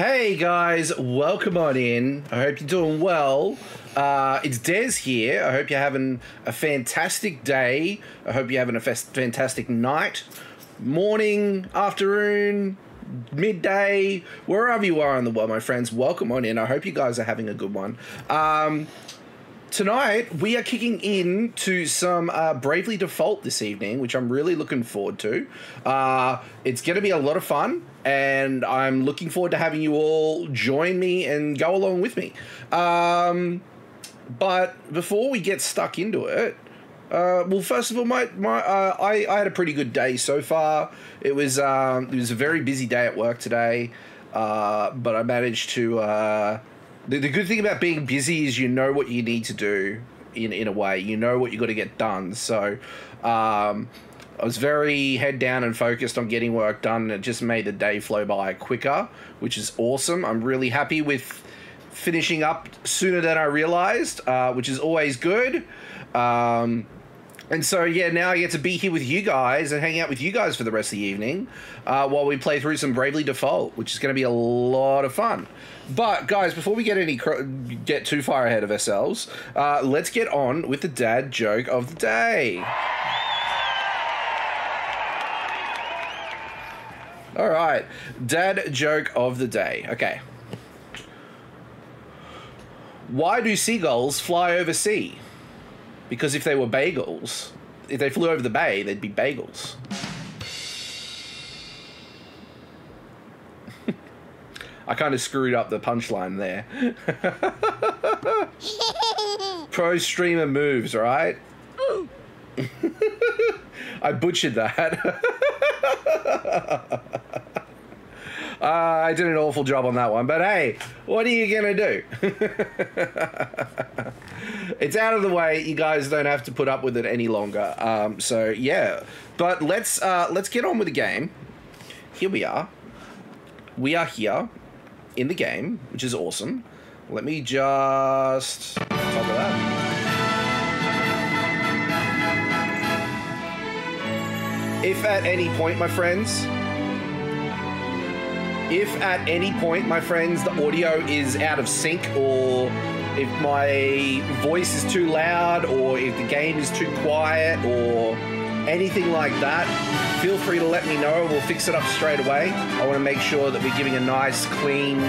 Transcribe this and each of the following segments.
Hey guys, welcome on in. I hope you're doing well. Uh, it's Des here. I hope you're having a fantastic day. I hope you're having a fantastic night, morning, afternoon, midday, wherever you are in the world, my friends. Welcome on in. I hope you guys are having a good one. Um, tonight we are kicking in to some uh, bravely default this evening which i'm really looking forward to uh, it's going to be a lot of fun and i'm looking forward to having you all join me and go along with me um, but before we get stuck into it uh, well, first of all, my, my uh, I, I had a pretty good day so far. It was um, it was a very busy day at work today, uh, but I managed to uh, the, the good thing about being busy is you know what you need to do in, in a way. You know what you've got to get done. So um, I was very head down and focused on getting work done, and it just made the day flow by quicker, which is awesome. I'm really happy with finishing up sooner than I realized, uh, which is always good. Um, and so, yeah, now I get to be here with you guys and hang out with you guys for the rest of the evening uh, while we play through some Bravely Default, which is going to be a lot of fun. But, guys, before we get any get too far ahead of ourselves, uh, let's get on with the dad joke of the day. All right, dad joke of the day. Okay. Why do seagulls fly over sea? Because if they were bagels, if they flew over the bay, they'd be bagels. I kind of screwed up the punchline there. Pro streamer moves, right? I butchered that. Uh, I did an awful job on that one, but hey, what are you gonna do? it's out of the way. You guys don't have to put up with it any longer. Um, so yeah, but let's uh, let's get on with the game. Here we are. We are here in the game, which is awesome. Let me just of that. If at any point, my friends, if at any point, my friends, the audio is out of sync or if my voice is too loud or if the game is too quiet or anything like that, feel free to let me know. We'll fix it up straight away. I want to make sure that we're giving a nice, clean,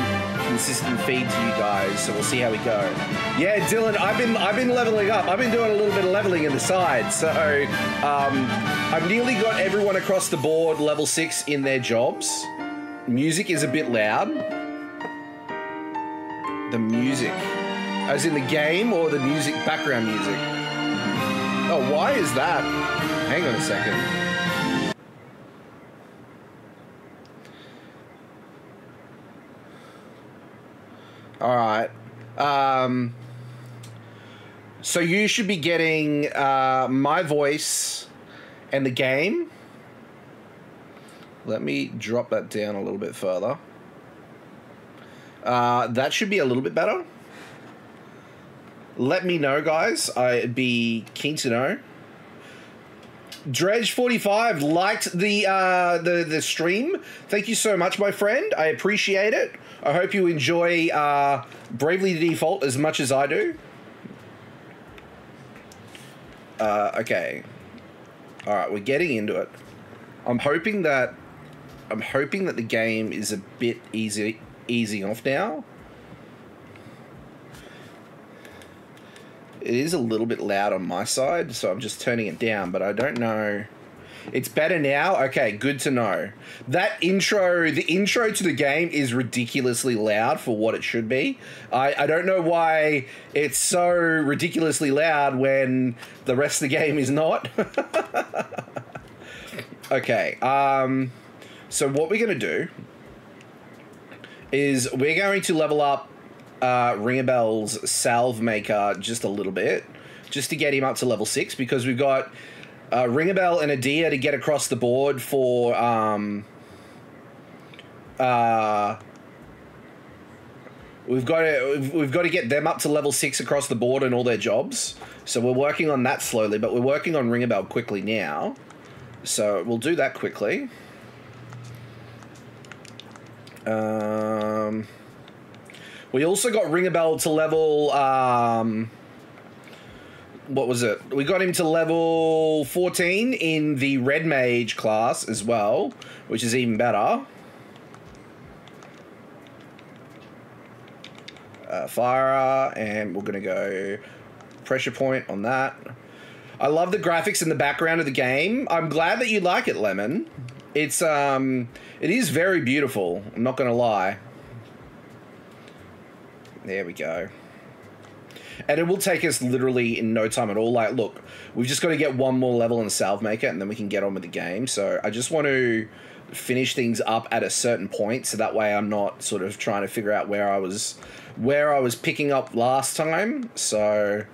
consistent feed to you guys. So we'll see how we go. Yeah, Dylan, I've been I've been leveling up. I've been doing a little bit of leveling in the side. So um, I've nearly got everyone across the board level six in their jobs music is a bit loud. The music. As in the game or the music, background music? Oh, why is that? Hang on a second. All right. Um, so you should be getting uh, my voice and the game. Let me drop that down a little bit further. Uh, that should be a little bit better. Let me know, guys. I'd be keen to know. Dredge45 liked the uh, the the stream. Thank you so much, my friend. I appreciate it. I hope you enjoy uh, Bravely Default as much as I do. Uh, okay. All right, we're getting into it. I'm hoping that I'm hoping that the game is a bit easy easing off now. It is a little bit loud on my side, so I'm just turning it down, but I don't know. It's better now? Okay, good to know. That intro, the intro to the game is ridiculously loud for what it should be. I, I don't know why it's so ridiculously loud when the rest of the game is not. okay, um, so what we're going to do is we're going to level up uh, salve maker just a little bit, just to get him up to level six, because we've got uh, Ringabel and Edea to get across the board for um, uh, we've got to we've, we've got to get them up to level six across the board and all their jobs. So we're working on that slowly, but we're working on Ringabel quickly now. So we'll do that quickly. Um, we also got Ringabel to level. Um, what was it? We got him to level 14 in the Red Mage class as well, which is even better. Uh, fire, and we're going to go pressure point on that. I love the graphics in the background of the game. I'm glad that you like it, Lemon. It's um, it is very beautiful. I'm not gonna lie. There we go. And it will take us literally in no time at all. Like, look, we've just got to get one more level in Salve Maker, and then we can get on with the game. So I just want to finish things up at a certain point, so that way I'm not sort of trying to figure out where I was, where I was picking up last time. So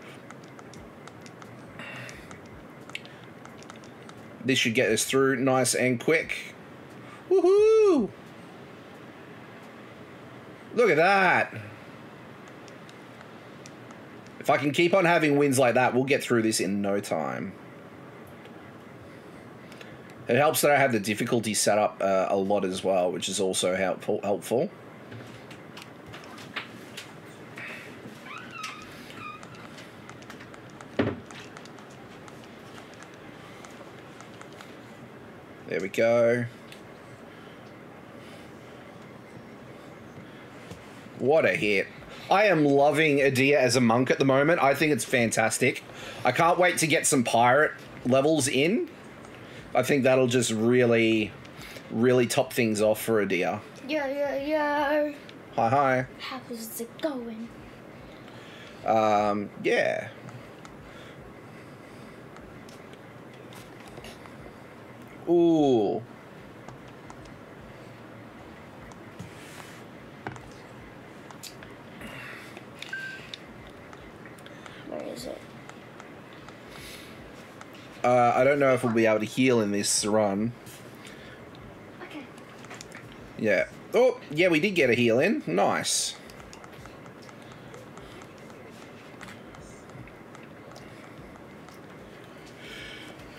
this should get us through nice and quick. Woohoo! Look at that. If I can keep on having wins like that, we'll get through this in no time. It helps that I have the difficulty set up uh, a lot as well, which is also helpful. Helpful. There we go. What a hit. I am loving Edea as a monk at the moment. I think it's fantastic. I can't wait to get some pirate levels in. I think that'll just really, really top things off for Edea. Yo, yo, yo. Hi, hi. How's it going? Um, yeah. Ooh. Where is it? Uh, I don't know if we'll be able to heal in this run. Okay. Yeah. Oh, yeah, we did get a heal in. Nice.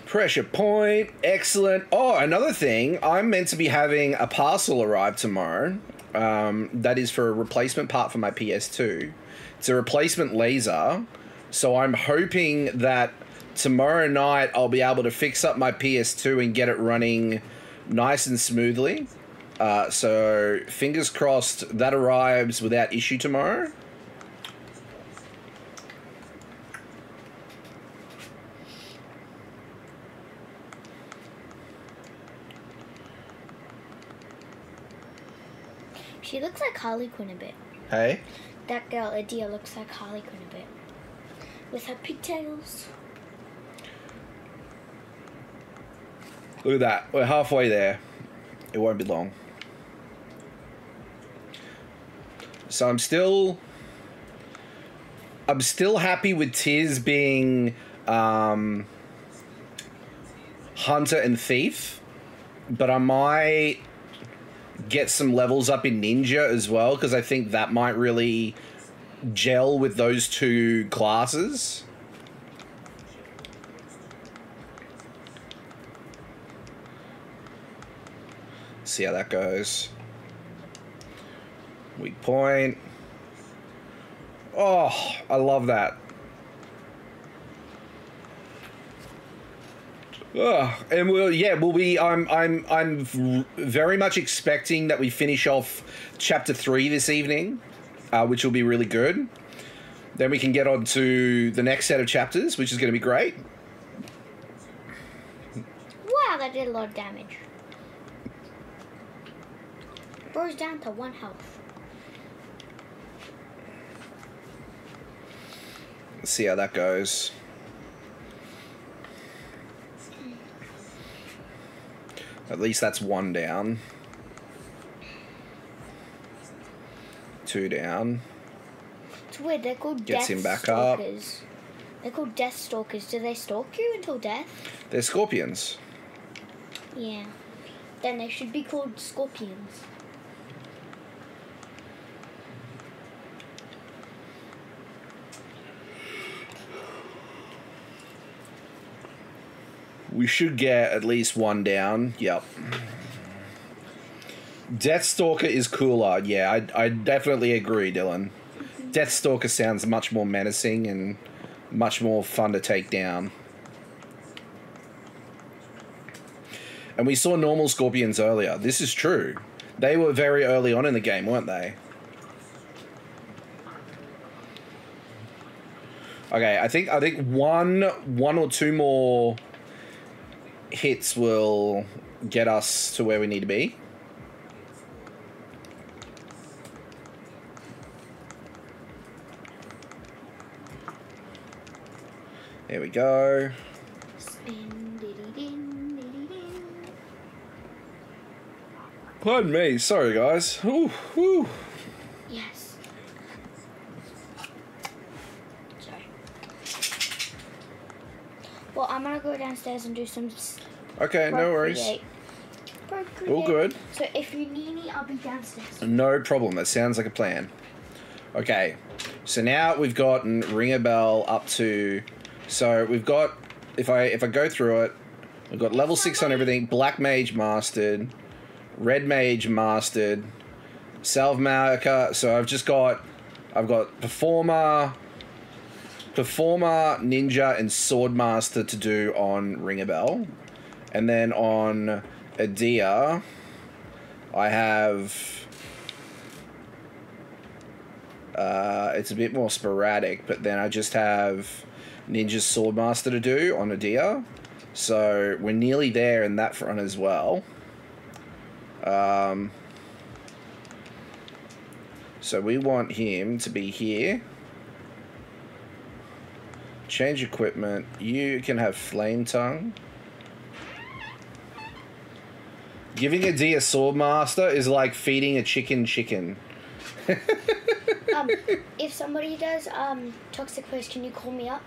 Pressure point. Excellent. Oh, another thing. I'm meant to be having a parcel arrive tomorrow. Um, that is for a replacement part for my PS2. It's a replacement laser. So I'm hoping that tomorrow night I'll be able to fix up my PS2 and get it running nice and smoothly. Uh, so fingers crossed that arrives without issue tomorrow. She looks like Harley Quinn a bit. Hey, That girl, Edea, looks like Harley Quinn a bit. With her pigtails. Look at that. We're halfway there. It won't be long. So I'm still I'm still happy with Tiz being um, hunter and thief, but I might get some levels up in ninja as well because I think that might really gel with those two classes. See how that goes. Weak point. Oh, I love that. Ugh, and we'll yeah we'll be I'm I'm I'm very much expecting that we finish off chapter three this evening, uh, which will be really good. Then we can get on to the next set of chapters, which is going to be great. Wow, that did a lot of damage. Bro's down to one health. Let's see how that goes. At least that's one down. Two down. It's weird, they're called Gets Death him back up. Stalkers. They're called Death Stalkers. Do they stalk you until death? They're scorpions. Yeah. Then they should be called Scorpions. We should get at least one down. Yep. Deathstalker is cooler. Yeah, I, I definitely agree, Dylan. Deathstalker sounds much more menacing and much more fun to take down. And we saw normal scorpions earlier. This is true. They were very early on in the game, weren't they? Okay, I think I think one one or two more hits will get us to where we need to be. There we go. Pardon me. Sorry, guys. Ooh, ooh. Yes. Sorry. Well, I'm gonna go downstairs and do some. Okay, no worries. All good. So if you need me, I'll be downstairs. No problem. That sounds like a plan. Okay, so now we've gotten Ringabel up to. So we've got. If I if I go through it, we've got level six on everything. Black Mage mastered, Red Mage mastered, Salve Maker. So I've just got. I've got Performer, Performer, Ninja, and Sword Master to do on Ringabel, and then on Edea, I have. Uh, it's a bit more sporadic, but then I just have Ninja's Swordmaster to do on Edea. So we're nearly there in that front as well. Um, so we want him to be here. Change equipment. You can have Flame Tongue. Giving Edea Swordmaster is like feeding a chicken chicken. um, if somebody does um toxic waste, can you call me up?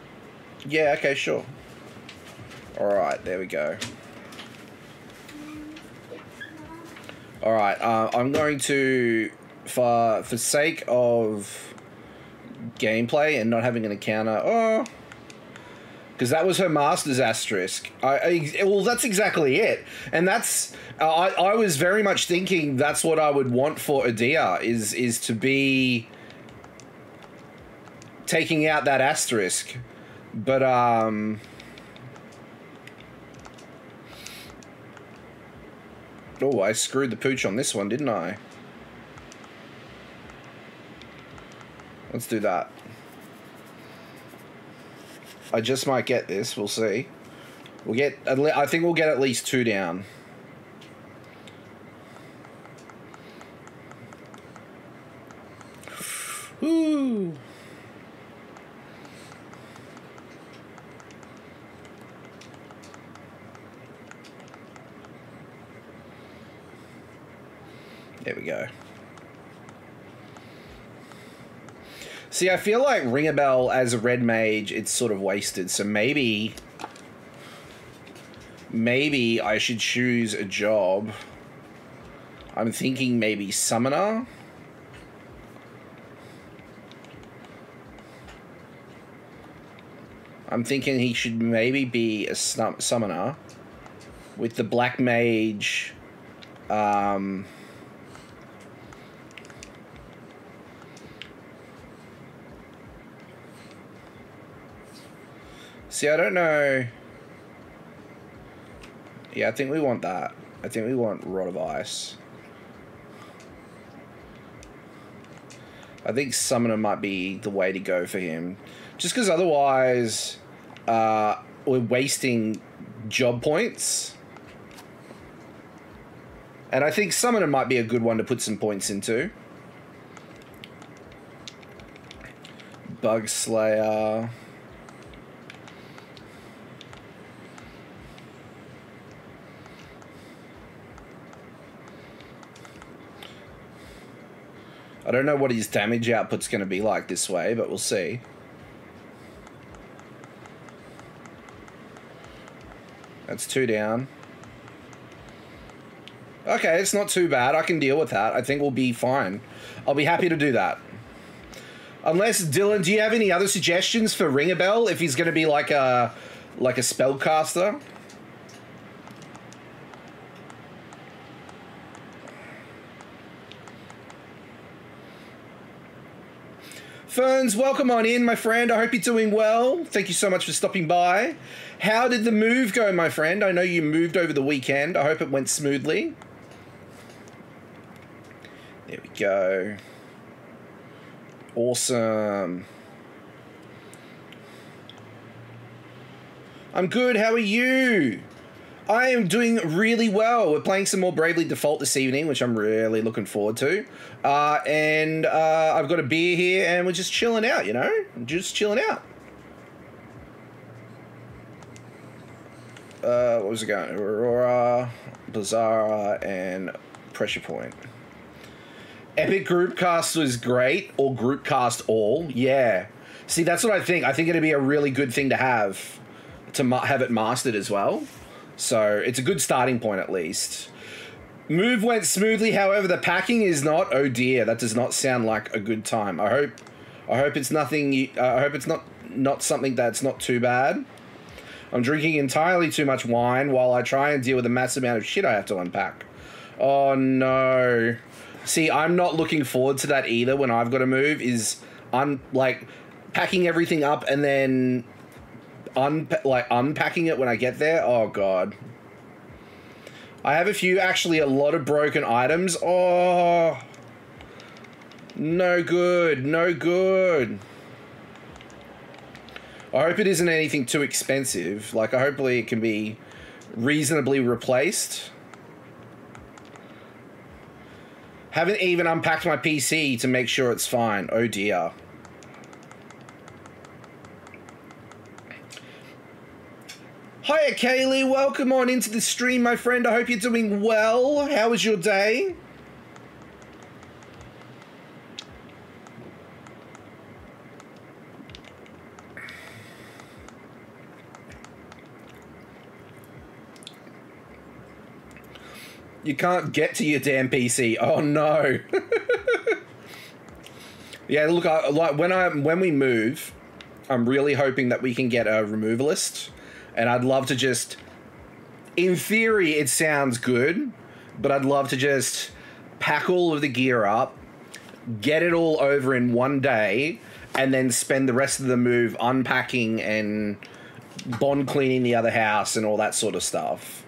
Yeah, okay, sure. Alright, there we go. Alright, uh, I'm going to, for, for sake of gameplay and not having an encounter, oh, because that was her master's asterisk. I, I well, that's exactly it, and that's I, I was very much thinking that's what I would want for Edea is is to be taking out that asterisk, but um. Oh, I screwed the pooch on this one, didn't I? Let's do that. I just might get this. We'll see. We'll get. I think we'll get at least two down. Woo. There we go. See, I feel like Ringabel as a red mage, it's sort of wasted. So maybe, maybe I should choose a job. I'm thinking maybe summoner. I'm thinking he should maybe be a summoner with the black mage. Um, See, I don't know. Yeah, I think we want that. I think we want Rod of Ice. I think Summoner might be the way to go for him. Just because otherwise, uh, we're wasting job points. And I think Summoner might be a good one to put some points into. Bug Slayer. I don't know what his damage output's going to be like this way, but we'll see. That's two down. Okay, it's not too bad. I can deal with that. I think we'll be fine. I'll be happy to do that. Unless Dylan, do you have any other suggestions for Ringabel if he's going to be like a like a spellcaster? Ferns, welcome on in, my friend. I hope you're doing well. Thank you so much for stopping by. How did the move go, my friend? I know you moved over the weekend. I hope it went smoothly. There we go. Awesome. I'm good. How are you? I am doing really well. We're playing some more Bravely Default this evening, which I'm really looking forward to. Uh, and uh, I've got a beer here, and we're just chilling out, you know? Just chilling out. Uh, what was it going? Aurora, Bizarra, and Pressure Point. Epic Group Cast was great, or Group Cast all. Yeah. See, that's what I think. I think it'd be a really good thing to have, to have it mastered as well. So it's a good starting point at least. Move went smoothly, however, the packing is not. Oh dear, that does not sound like a good time. I hope, I hope it's nothing. Uh, I hope it's not not something that's not too bad. I'm drinking entirely too much wine while I try and deal with the massive amount of shit I have to unpack. Oh no. See, I'm not looking forward to that either when I've got to move is I'm like packing everything up and then un like unpacking it when I get there. Oh god. I have a few actually a lot of broken items. Oh. No good. No good. I hope it isn't anything too expensive. Like, I hopefully it can be reasonably replaced. Haven't even unpacked my PC to make sure it's fine. Oh dear. Hiya, Kaylee. Welcome on into the stream, my friend. I hope you're doing well. How was your day? You can't get to your damn PC. Oh no. yeah, look, I, like when I when we move, I'm really hoping that we can get a removalist, and I'd love to just. In theory, it sounds good, but I'd love to just pack all of the gear up, get it all over in one day, and then spend the rest of the move unpacking and bond cleaning the other house and all that sort of stuff.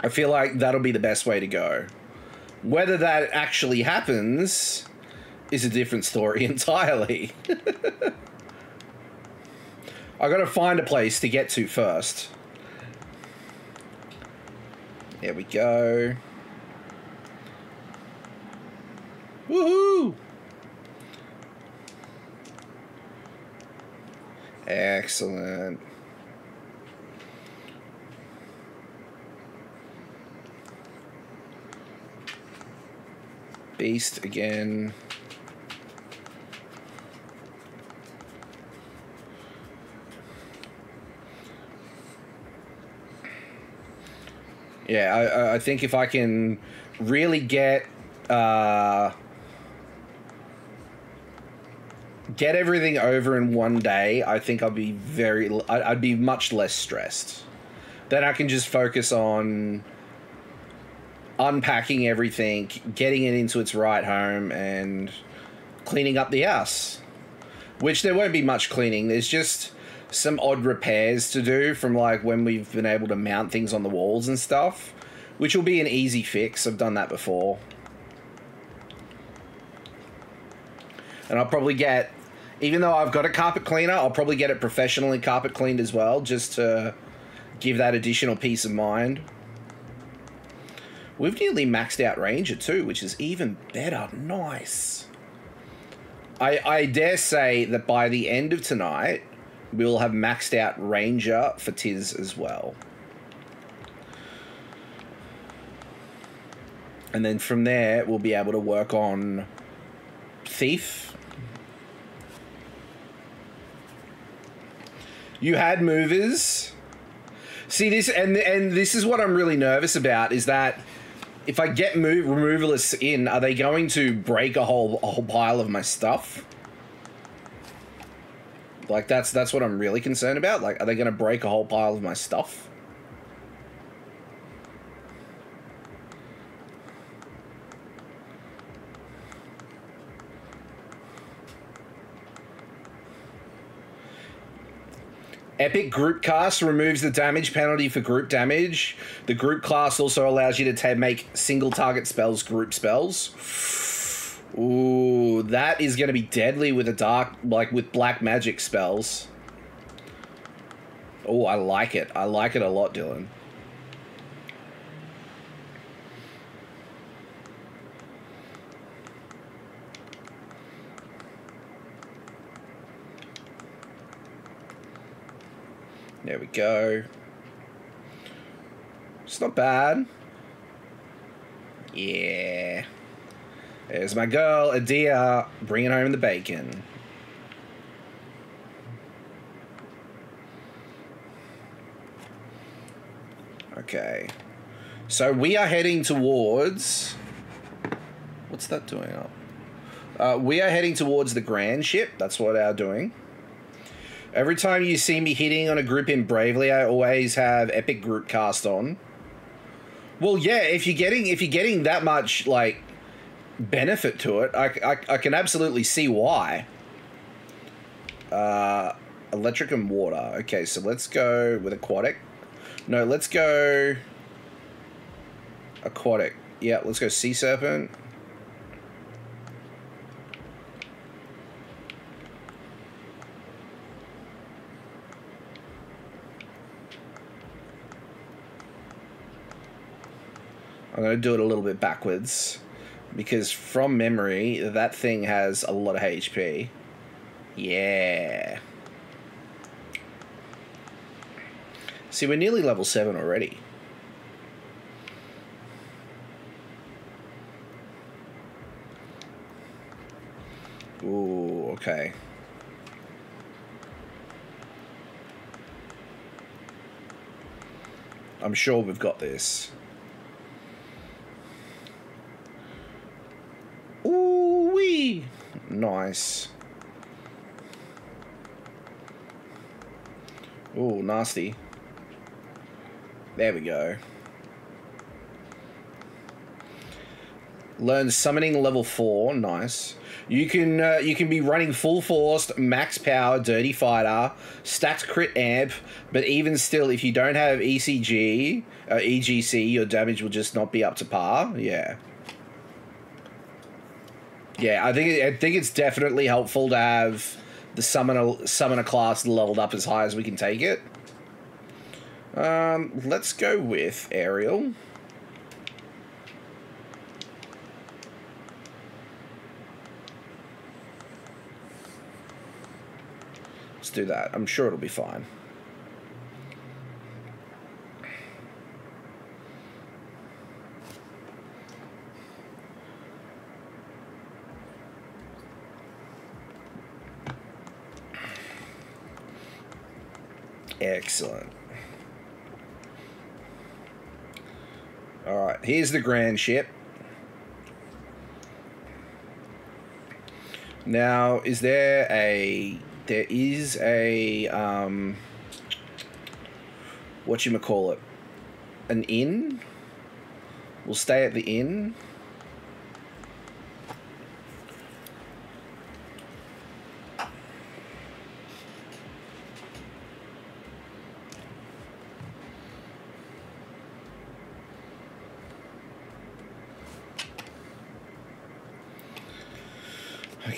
I feel like that'll be the best way to go. Whether that actually happens is a different story entirely. I gotta find a place to get to first. There we go. Woohoo! Excellent. Beast again. Yeah, I- I, think if I can really get uh, get everything over in one day, I think I'll be very. I'd be much less stressed. Then I can just focus on unpacking everything, getting it into its right home, and cleaning up the house. Which there won't be much cleaning. There's just some odd repairs to do from like when we've been able to mount things on the walls and stuff, which will be an easy fix. I've done that before. And I'll probably get, even though I've got a carpet cleaner, I'll probably get it professionally carpet cleaned as well, just to give that additional peace of mind. We've nearly maxed out Ranger too, which is even better. Nice. I, I dare say that by the end of tonight, we'll have maxed out Ranger for Tiz as well. And then from there, we'll be able to work on Thief. You had movers. See this, and and this is what I'm really nervous about is that if I get move removalists in, are they going to break a whole a whole pile of my stuff? Like that's that's what I'm really concerned about. Like, are they going to break a whole pile of my stuff? Epic Group Cast removes the damage penalty for group damage. The group class also allows you to make single target spells group spells. Ooh, that is going to be deadly with a dark, like with black magic spells. Oh, I like it. I like it a lot, Dylan. There we go. It's not bad. Yeah. There's my girl, Edea, bringing home the bacon. Okay. So we are heading towards. What's that doing up? Uh, we are heading towards the Grandship. That's what our doing. Every time you see me hitting on a group in Bravely, I always have epic group cast on. Well, yeah, if you're getting if you're getting that much like benefit to it, I, I, I can absolutely see why. Uh, electric and water. Okay, so let's go with aquatic. No, let's go aquatic. Yeah, let's go sea serpent. I'm going to do it a little bit backwards because from memory, that thing has a lot of HP. Yeah. See, we're nearly level 7 already. Ooh, okay. I'm sure we've got this. Ooh wee! Nice. Ooh, nasty. There we go. Learn summoning level four. Nice. You can uh, you can be running full force, max power, dirty fighter, stacked crit amp, but even still, if you don't have ECG, uh, EGC, your damage will just not be up to par. Yeah. Yeah, I think I think it's definitely helpful to have the summoner summoner class leveled up as high as we can take it. Um, let's go with Ariel. Let's do that. I'm sure it'll be fine. Excellent. All right, here's the Grandship. Now, is there a there is a um what you call it? An inn? We'll stay at the inn.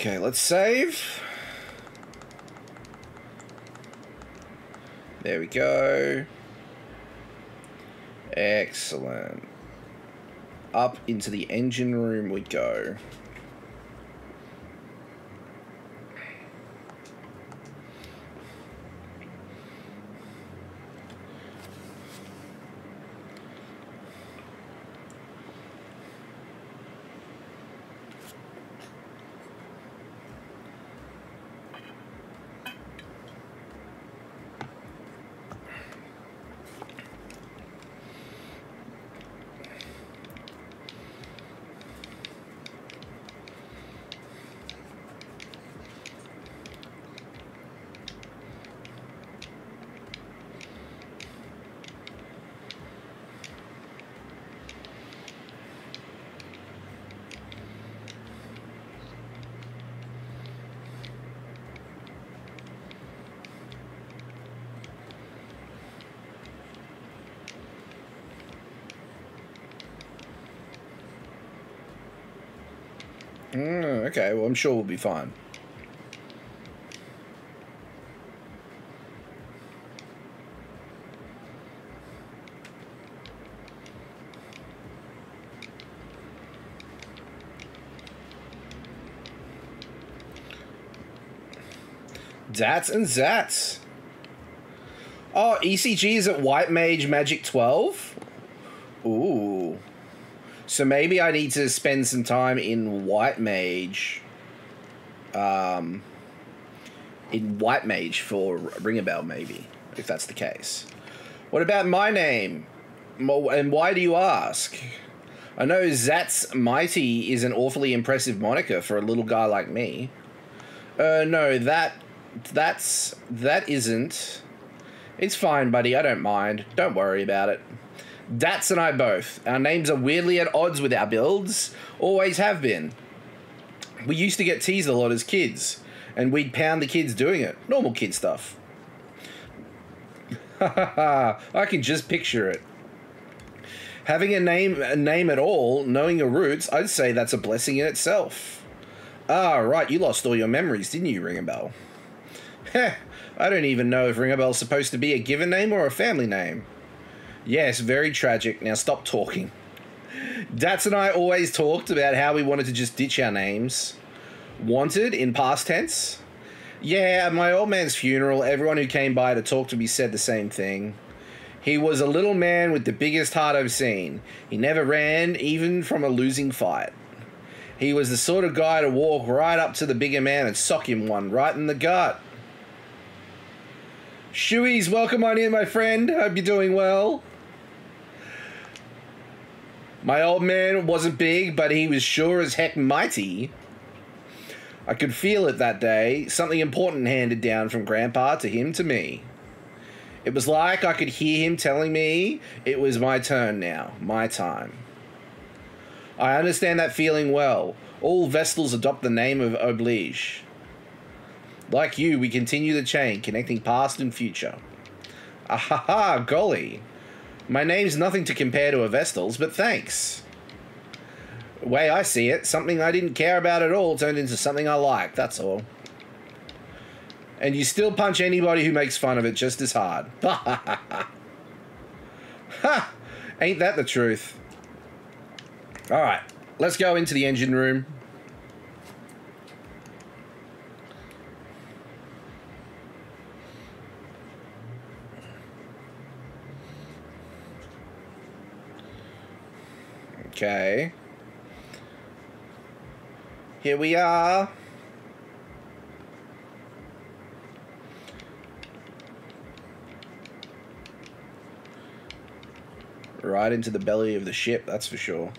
Okay, let's save. There we go. Excellent. Up into the engine room we go. Mm, okay, well, I'm sure we'll be fine. Datz and Zatz. Oh, ECG is at White Mage Magic 12? So maybe I need to spend some time in White Mage. Um, in White Mage for Ringabel, maybe, if that's the case. What about my name? And why do you ask? I know Zatz Mighty is an awfully impressive moniker for a little guy like me. Uh, no, that that's that isn't. It's fine, buddy. I don't mind. Don't worry about it. Datz and I both. Our names are weirdly at odds with our builds. Always have been. We used to get teased a lot as kids, and we'd pound the kids doing it. Normal kid stuff. I can just picture it. Having a name a name at all, knowing your roots, I'd say that's a blessing in itself. Ah, right, you lost all your memories, didn't you, Ringabel? Heh, I don't even know if Ringabel's supposed to be a given name or a family name. Yes, very tragic. Now stop talking. Datz and I always talked about how we wanted to just ditch our names. Wanted in past tense. Yeah, at my old man's funeral, everyone who came by to talk to me said the same thing. He was a little man with the biggest heart I've seen. He never ran, even from a losing fight. He was the sort of guy to walk right up to the bigger man and sock him one right in the gut. Shoeies, welcome on in, my friend. Hope you're doing well. My old man wasn't big, but he was sure as heck mighty. I could feel it that day, something important handed down from Grandpa to him to me. It was like I could hear him telling me it was my turn now, my time. I understand that feeling well. All Vestals adopt the name of Oblige. Like you, we continue the chain, connecting past and future. Ahaha, golly. My name's nothing to compare to a Vestal's, but thanks. Way I see it, something I didn't care about at all turned into something I like, that's all. And you still punch anybody who makes fun of it just as hard. ha! Ain't that the truth? Alright, let's go into the engine room. Okay. Here we are. Right into the belly of the ship, that's for sure.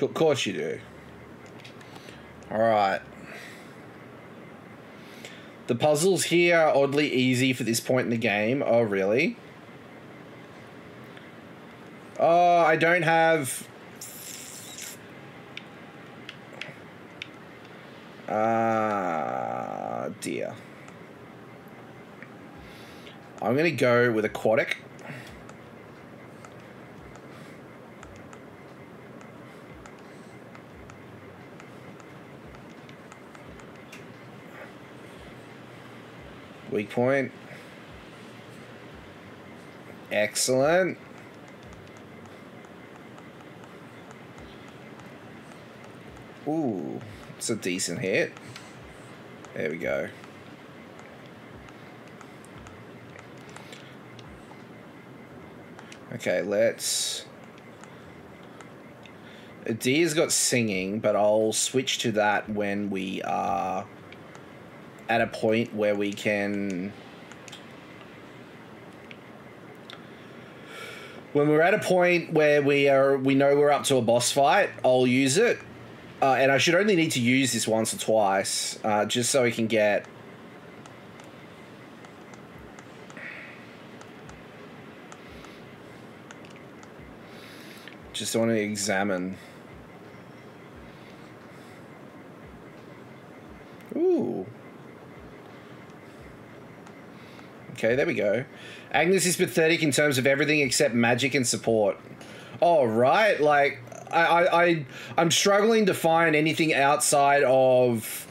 Of course you do. Alright. The puzzles here are oddly easy for this point in the game. Oh, really? Oh, I don't have... Ah, uh, dear. I'm going to go with aquatic. Weak point. Excellent. Ooh, it's a decent hit. There we go. Okay, let's... Deer's got singing, but I'll switch to that when we are at a point where we can when we're at a point where we are we know we're up to a boss fight i'll use it. Uh, and i should only need to use this once or twice uh, just so we can get just want to examine Okay, there we go. Agnes is pathetic in terms of everything except magic and support. Oh, right. Like, I, I, I I'm struggling to find anything outside of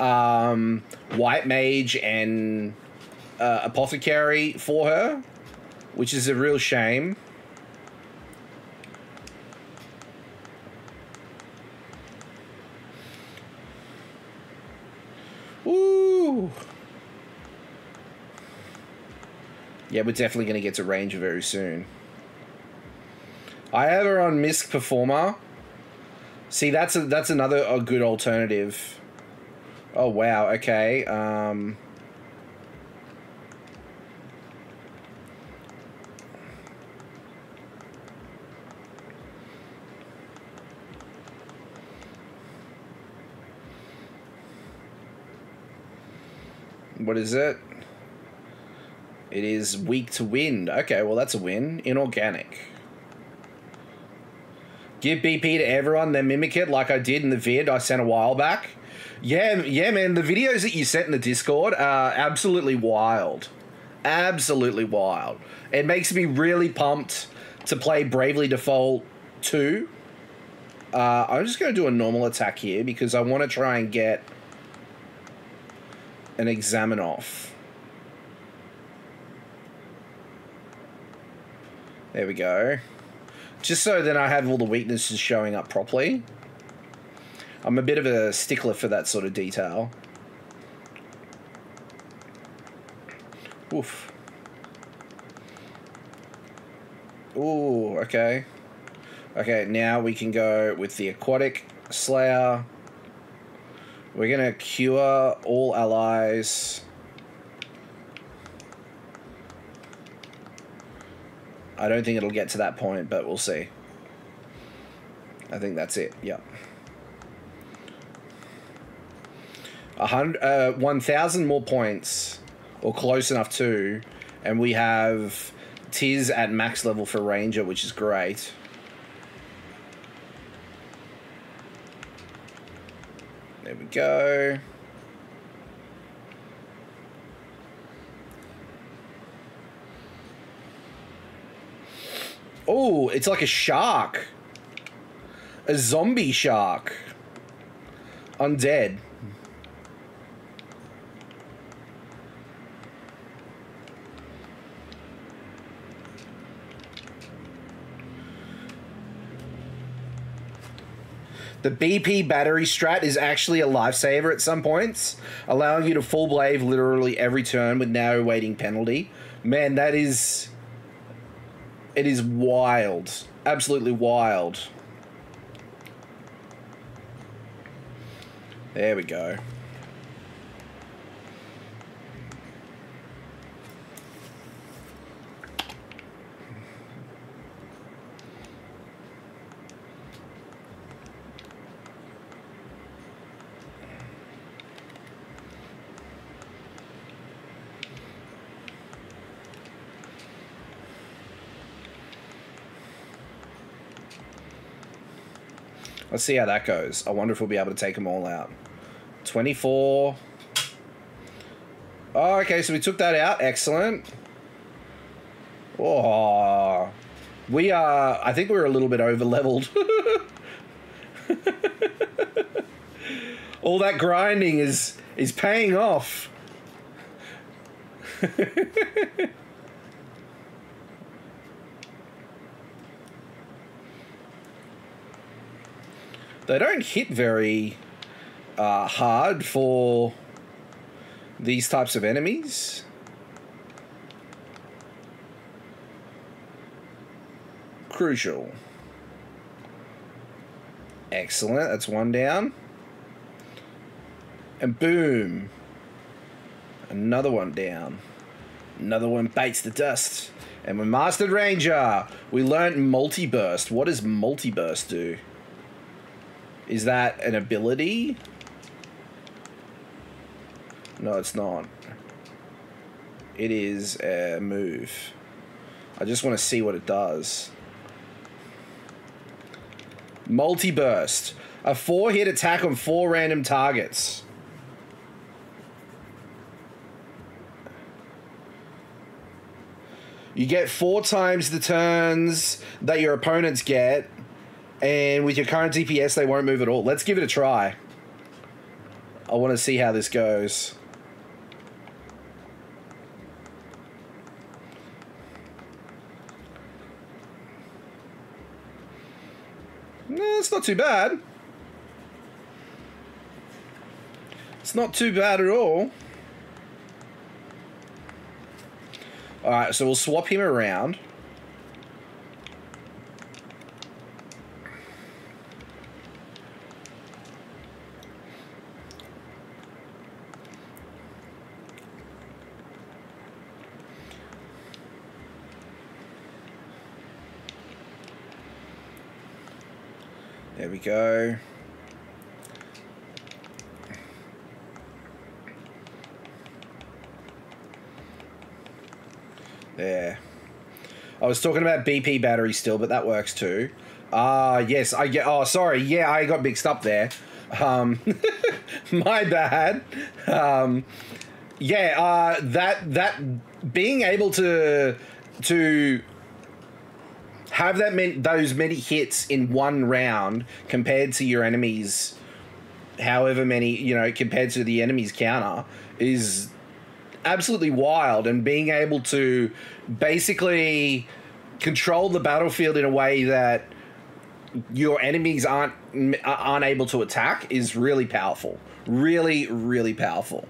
um, White Mage and uh, Apothecary for her, which is a real shame. Ooh. Yeah, we're definitely going to get to Ranger very soon. I have her on Misk Performer. See, that's a, that's another a good alternative. Oh wow. Okay. Um. What is it? It is weak to wind. Okay, well that's a win. Inorganic. Give BP to everyone, then mimic it like I did in the vid I sent a while back. Yeah, yeah, man. The videos that you sent in the Discord are absolutely wild. Absolutely wild. It makes me really pumped to play Bravely Default 2. Uh, I'm just going to do a normal attack here because I want to try and get an examine off. There we go. Just so then I have all the weaknesses showing up properly. I'm a bit of a stickler for that sort of detail. Oof. Ooh, okay. Okay, now we can go with the Aquatic Slayer. We're going to cure all allies. I don't think it'll get to that point, but we'll see. I think that's it. Yep. A hundred, uh, one thousand more points, or close enough to, and we have Tiz at max level for Ranger, which is great. There we go. Oh, it's like a shark. A zombie shark. Undead. The BP battery strat is actually a lifesaver at some points, allowing you to full blade literally every turn with no waiting penalty. Man, that is. It is wild. Absolutely wild. There we go. Let's see how that goes. I wonder if we'll be able to take them all out. 24. Oh, okay, so we took that out. Excellent. Oh, we are. I think we're a little bit over leveled. All that grinding is is paying off. they don't hit very uh, hard for these types of enemies. Crucial. Excellent. That's one down. And boom. Another one down. Another one bites the dust. And we mastered Ranger. We learned multi-burst. What does multi-burst do? Is that an ability? No, it's not. It is a move. I just want to see what it does. Multi-burst. A four-hit attack on four random targets. You get four times the turns that your opponents get, and with your current DPS, they won't move at all. Let's give it a try. I want to see how this goes. No, it's not too bad. It's not too bad at all. Alright, so we'll swap him around. We go. There. I was talking about BP battery still, but that works too. Ah, yes, I get. Oh, sorry. Yeah, I got mixed up there. Um, my bad. Um, yeah, uh, that that being able to to have that many, those many hits in one round compared to your enemies, however many you know compared to the enemy's counter is absolutely wild. And being able to basically control the battlefield in a way that your enemies aren't aren't able to attack is really powerful. Really, really powerful.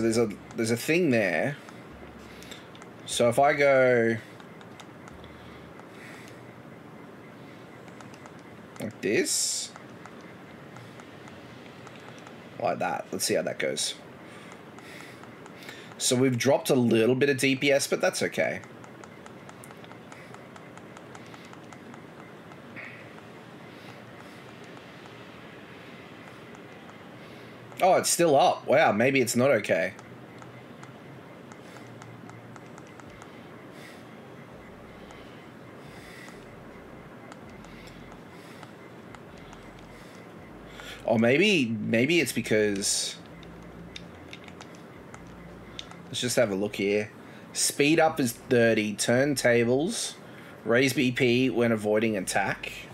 So there's a there's a thing there. So if I go like this, like that. Let's see how that goes. So we've dropped a little bit of DPS, but that's okay. Oh, it's still up. Wow, maybe it's not okay. Or maybe maybe it's because Let's just have a look here. Speed up is 30, turntables, raise BP when avoiding attack.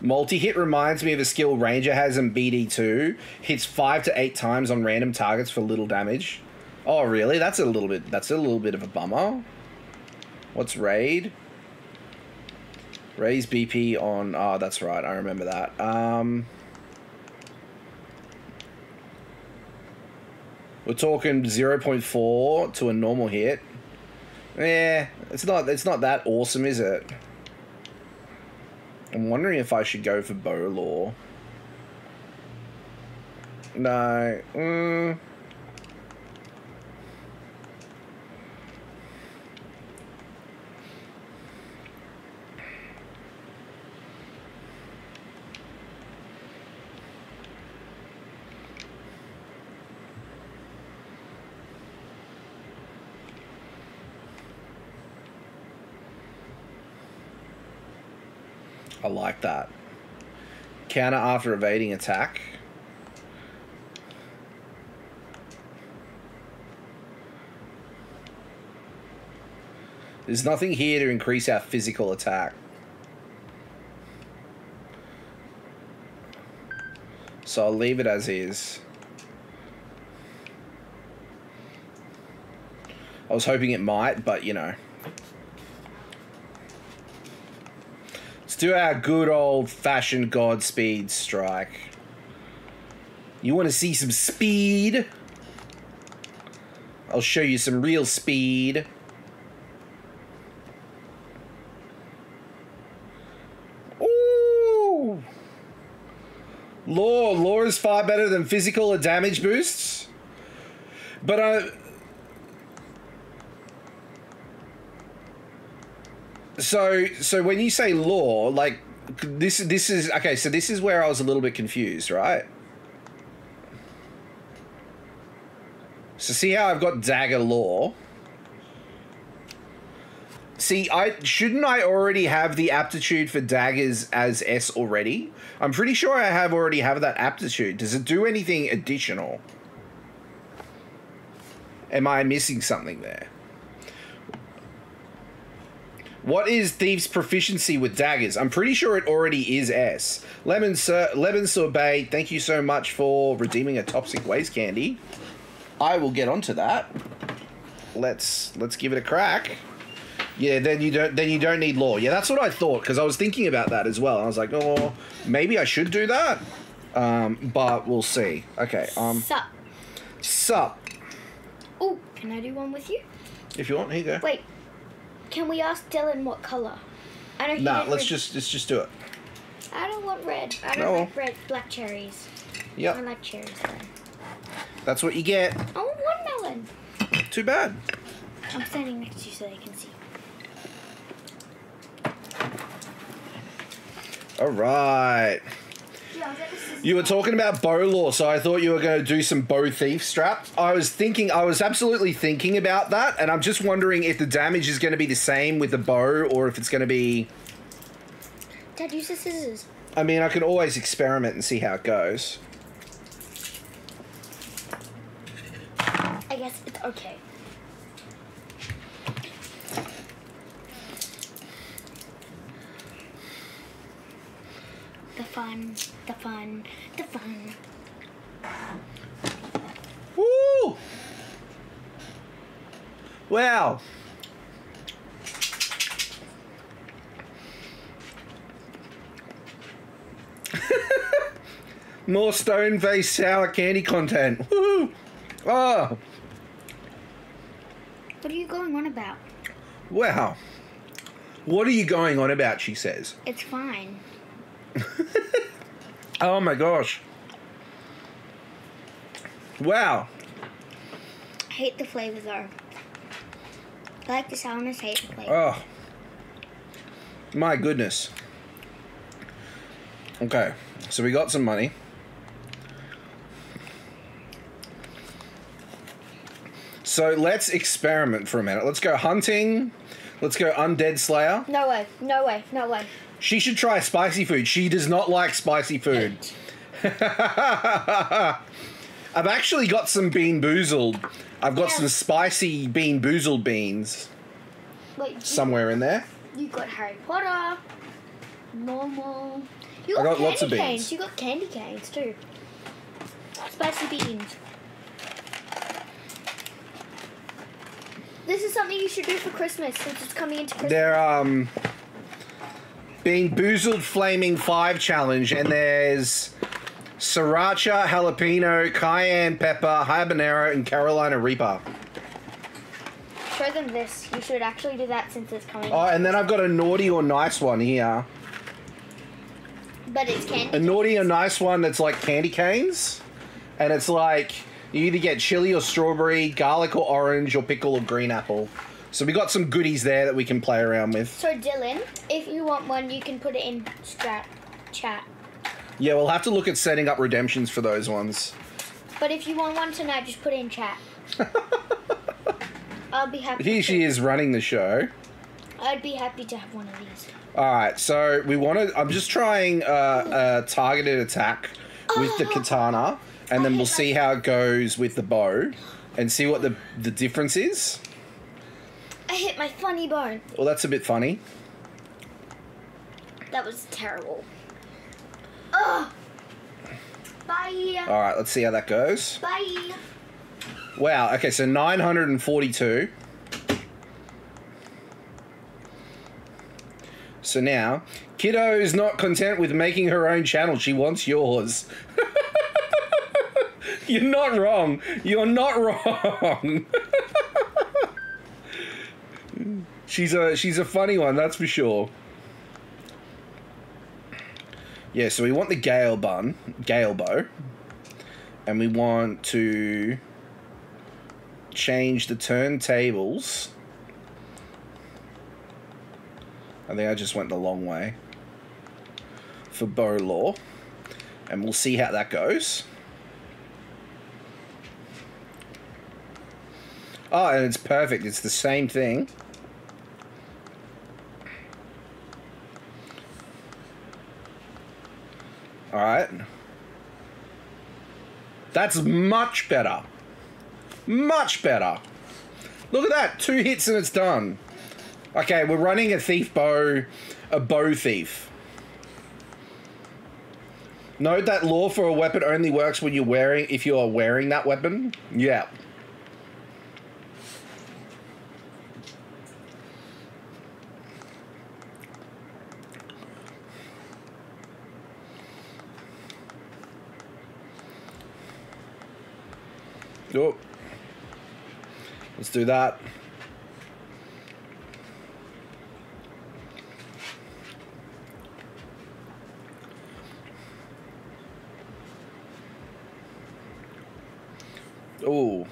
Multi hit reminds me of a skill Ranger has in BD2. Hits five to eight times on random targets for little damage. Oh, really? That's a little bit. That's a little bit of a bummer. What's raid? Raise BP on. Oh, that's right. I remember that. Um, we're talking 0.4 to a normal hit. Yeah, it's not. It's not that awesome, is it? I'm wondering if I should go for bow Bolor. No. Mm. I like that. Counter after evading attack. There's nothing here to increase our physical attack. So I'll leave it as is. I was hoping it might, but you know. Let's do our good old fashioned Godspeed strike. You want to see some speed? I'll show you some real speed. Ooh! Lore, lore is far better than physical or damage boosts. But I. So, so when you say law, like this, this is okay. So this is where I was a little bit confused, right? So see how I've got dagger lore. See, I shouldn't I already have the aptitude for daggers as S already? I'm pretty sure I have already have that aptitude. Does it do anything additional? Am I missing something there? What is Thief's proficiency with daggers? I'm pretty sure it already is S. Lemon Sir, Lemon Sorbet, thank you so much for redeeming a Toxic Waste Candy. I will get onto that. Let's let's give it a crack. Yeah, then you don't then you don't need law. Yeah, that's what I thought because I was thinking about that as well. I was like, oh, maybe I should do that. Um, but we'll see. Okay. Um, Sup. sup. Oh, can I do one with you? If you want, here you go. Wait. Can we ask Dylan what color? I he Nah, let's re- just let's just do it. I don't want red. I don't No. like red. Black cherries. I Yep, like cherries though. that's what you get. I want watermelon. Too bad. I'm standing next to you so they can see. All right. You were talking about bow lore, so I thought you were going to do some bow thief straps. I was thinking, I was absolutely thinking about that, and I'm just wondering if the damage is going to be the same with the bow or if it's going to be. Dad, use the scissors. I mean, I can always experiment and see how it goes. I guess it's okay. The fun, the fun, the fun. Woo! Wow. More stone face sour candy content. Woo! Oh, ah. What are you going on about? wow. What are you going on about? She says. It's fine. Oh my gosh. Wow. I hate the flavor though. I like the sourness, hate the flavor. Oh. My goodness. Okay, so we got some money. So let's experiment for a minute. Let's go hunting. Let's go undead slayer. No way, no way, no way. She should try spicy food. She does not like spicy food. I've actually got some BeanBoozled. I've got Yeah. some spicy BeanBoozled beans Wait, you- somewhere in there. You got Harry Potter, normal. You I got, got candy lots of beans. canes. You got candy canes too. Spicy beans. This is something you should do for Christmas since it's coming into Christmas. They're um being boozled flaming five challenge, and there's sriracha, jalapeno, cayenne pepper, habanero, and Carolina Reaper. Show them this. You should actually do that since it's coming. Oh, and then I've got a naughty or nice one here. but it's candy. A naughty or nice one that's like candy canes, and it's like you either get chili or strawberry, garlic or orange, or pickle or green apple. So we got some goodies there that we can play around with. So Dylan, if you want one, you can put it in strat chat. Yeah, we'll have to look at setting up redemptions for those ones. But if you want one tonight, just put it in chat. I'll be happy. Here she is running the show. I'd be happy to have one of these. All right, so we want to. I'm just trying uh, a targeted attack with the katana, and then we'll see how it goes with the bow, and see what the the difference is. I hit my funny bone. Well, that's a bit funny. That was terrible. Ugh. Bye. All right, let's see how that goes. Bye. Wow. Okay, so 942. So now, Kiddo is not content with making her own channel. She wants yours. You're not wrong. You're not wrong. she's a she's a funny one, that's for sure. Yeah, so we want the Gale bun, Gale bow, and we want to change the turntables. I think I just went the long way for bow lore, and we'll see how that goes. Oh, and it's perfect. It's the same thing. Right. That's much better. Much better. Look at that. Two hits and it's done. Okay, we're running a thief bow, a bow thief. Note that law for a weapon only works when you're wearing if you are wearing that weapon. Yeah. Oh. Let's do that. Oh.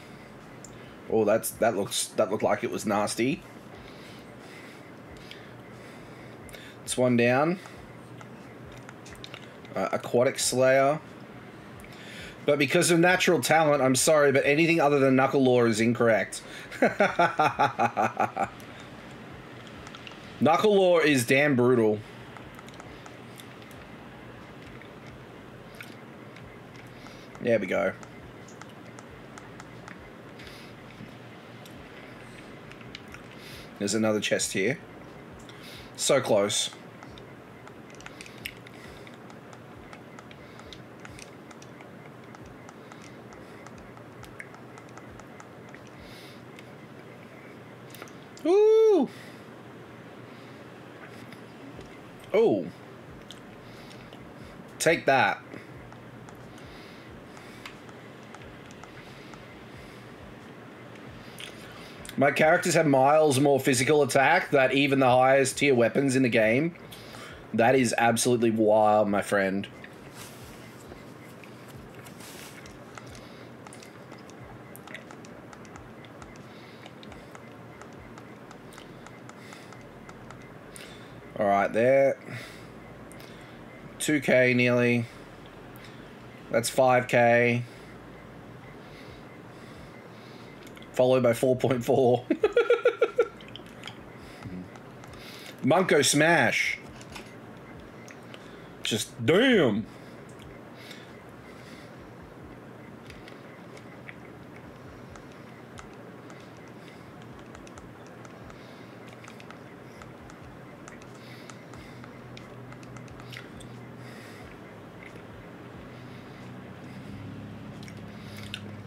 Oh, that's that looks that looked like it was nasty. It's one down. Uh, Aquatic Slayer. But because of natural talent, I'm sorry, but anything other than Knuckle lore is incorrect. Knuckle lore is damn brutal. There we go. There's another chest here. So close. Ooh. Oh. Take that. My characters have miles more physical attack than even the highest tier weapons in the game. That is absolutely wild, my friend. All right, there. 2k nearly. That's 5k. Followed by 4.4. Monko Smash. Just damn.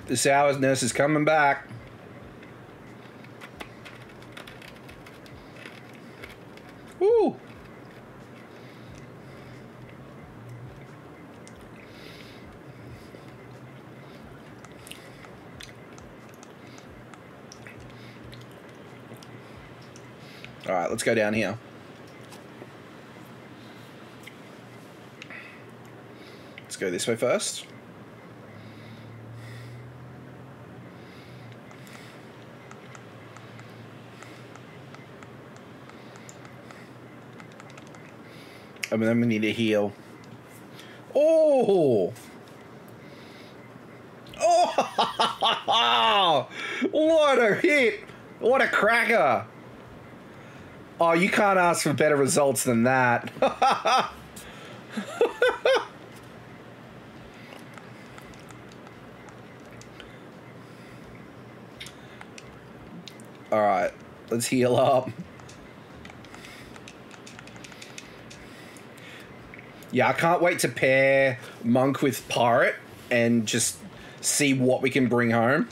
The sourness is coming back. Woo! All right, let's go down here. Let's go this way first. Then we need to heal. Oh! Oh! what a hit! What a cracker! Oh, you can't ask for better results than that. Alright, let's heal up. Yeah, I can't wait to pair Monk with Pirate and just see what we can bring home.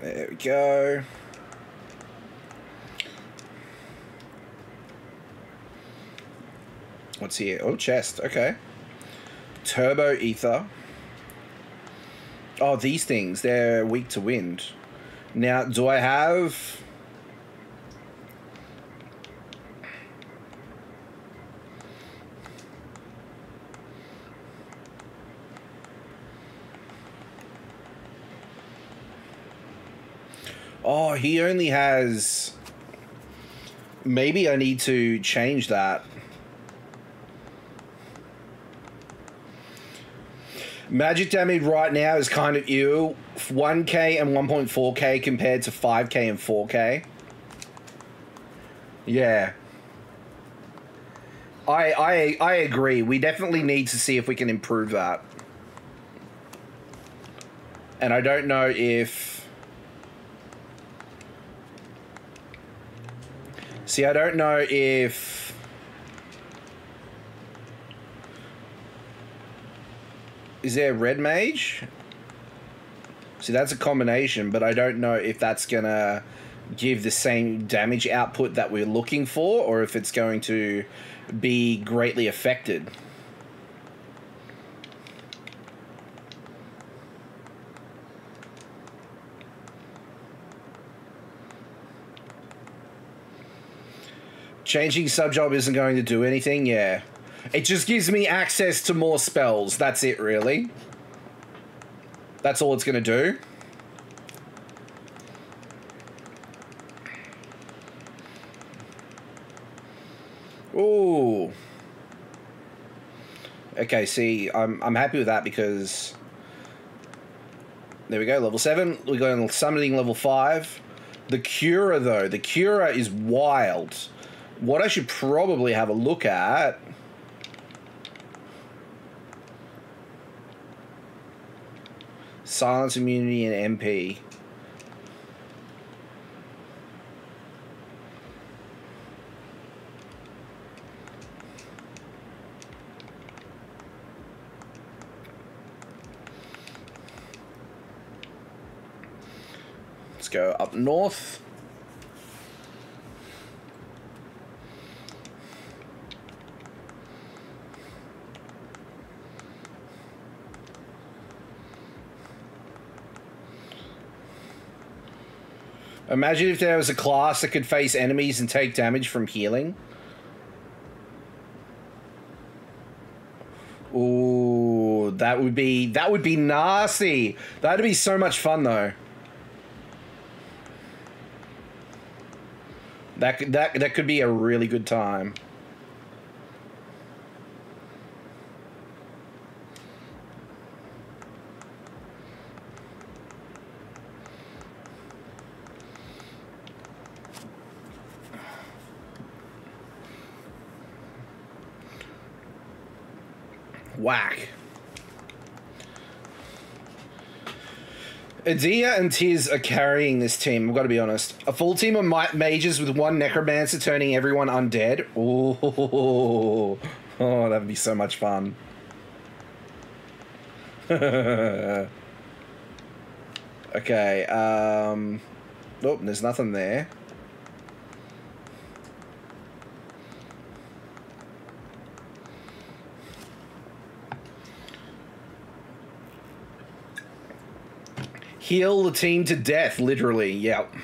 There we go. What's here? Oh, chest. Okay. Turbo ether. Oh, these things. They're weak to wind. Now, do I have... Oh, he only has. Maybe I need to change that. Magic damage right now is kind of ew. 1k and 1.4k compared to 5k and 4k. Yeah. I, I I agree. We definitely need to see if we can improve that. And I don't know if See, I don't know if Is there red mage? See, that's a combination, but I don't know if that's gonna give the same damage output that we're looking for, or if it's going to be greatly affected. Changing subjob isn't going to do anything, yeah. It just gives me access to more spells. That's it, really. That's all it's going to do. Ooh. Okay, see, I'm, I'm happy with that because... There we go, level 7. We got summoning level 5. The Cura, though. The Cura is wild. What I should probably have a look at... Silence immunity and MP. Let's go up north. Imagine if there was a class that could face enemies and take damage from healing. Ooh, that would be that would be nasty. That'd be so much fun though. That that that could be a really good time. Edea and Tiz are carrying this team, I've got to be honest. A full team of ma- mages with one necromancer turning everyone undead. Ooh. Oh, that'd be so much fun. okay, um... Nope, there's nothing there. Heal the team to death, literally. Yep.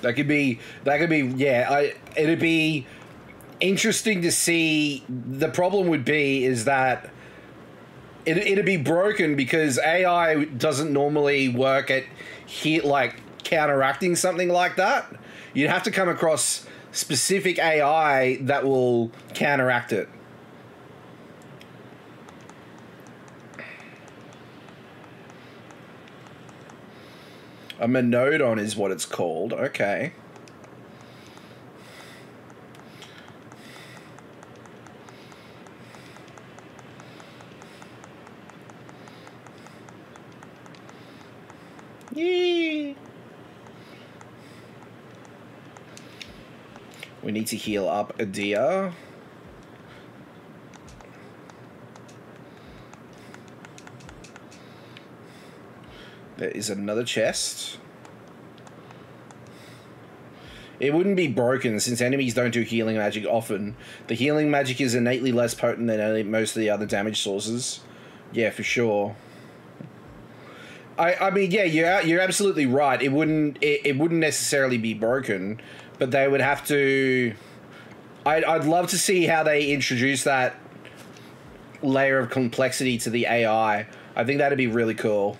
That could be. That could be. Yeah. I. It'd be interesting to see. The problem would be is that it, it'd be broken because AI doesn't normally work at hit like counteracting something like that. You'd have to come across specific AI that will counteract it. A Monodon is what it's called. Okay. We need to heal up Edea. There is another chest. It wouldn't be broken since enemies don't do healing magic often. The healing magic is innately less potent than most of the other damage sources. Yeah, for sure. I, I mean, yeah, you're you're absolutely right. It wouldn't it, it wouldn't necessarily be broken, but they would have to. I'd I'd love to see how they introduce that layer of complexity to the AI. I think that'd be really cool.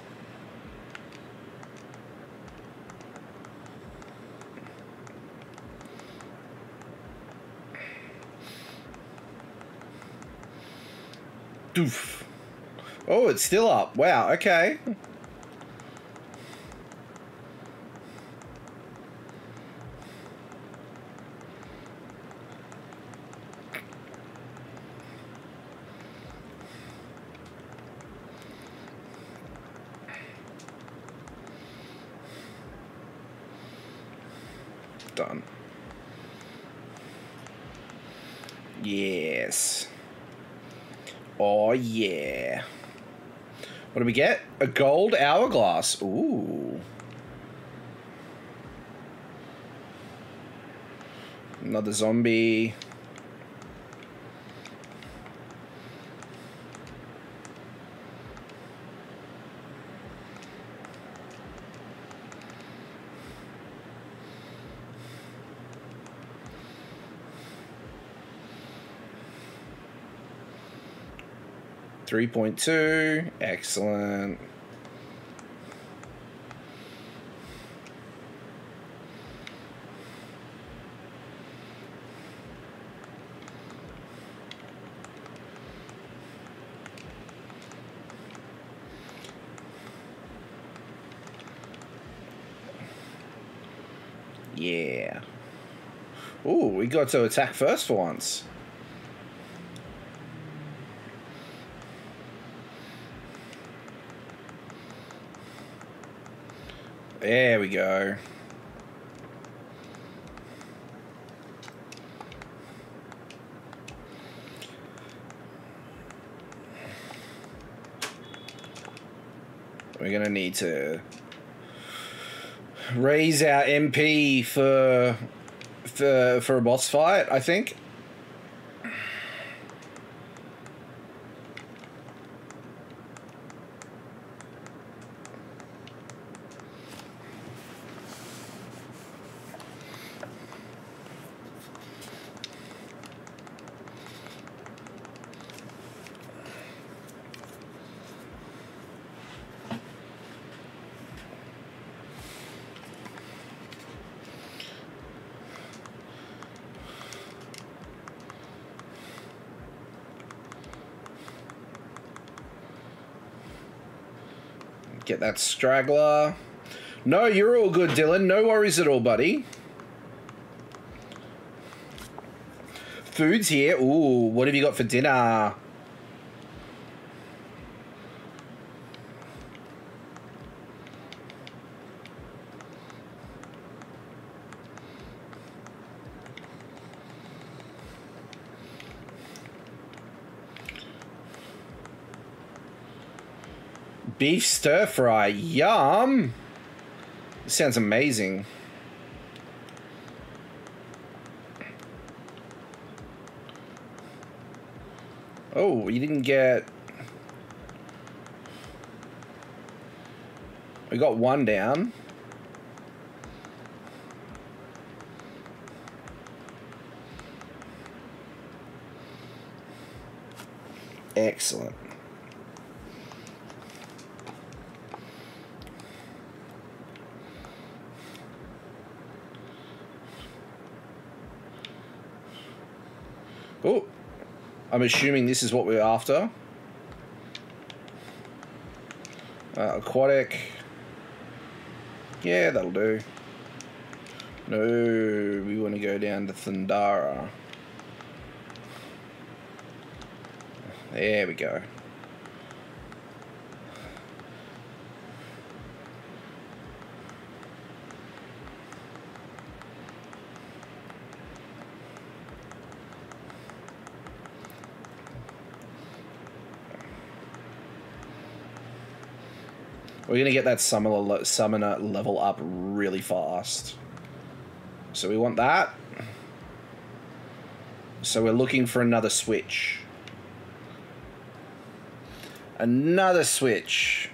Doof. Oh, it's still up. Wow, okay. Done. Yes. Oh, yeah. What do we get? A gold hourglass. Ooh. Another zombie. Three point two. Excellent. Yeah. Ooh, we got to attack first for once. There we go. We're gonna need to raise our MP for for for a boss fight. I think. Get that straggler. No, you're all good, Dylan. No worries at all, buddy. Food's here. Ooh, what have you got for dinner? Beef stir fry. Yum. Sounds amazing. Oh, you didn't get. We got one down. Excellent. Oh, I'm assuming this is what we're after. Uh, aquatic. Yeah, that'll do. No, we want to go down to Thundara. There we go. We're gonna get that summoner summoner level up really fast. So we want that. So we're looking for another switch. Another switch.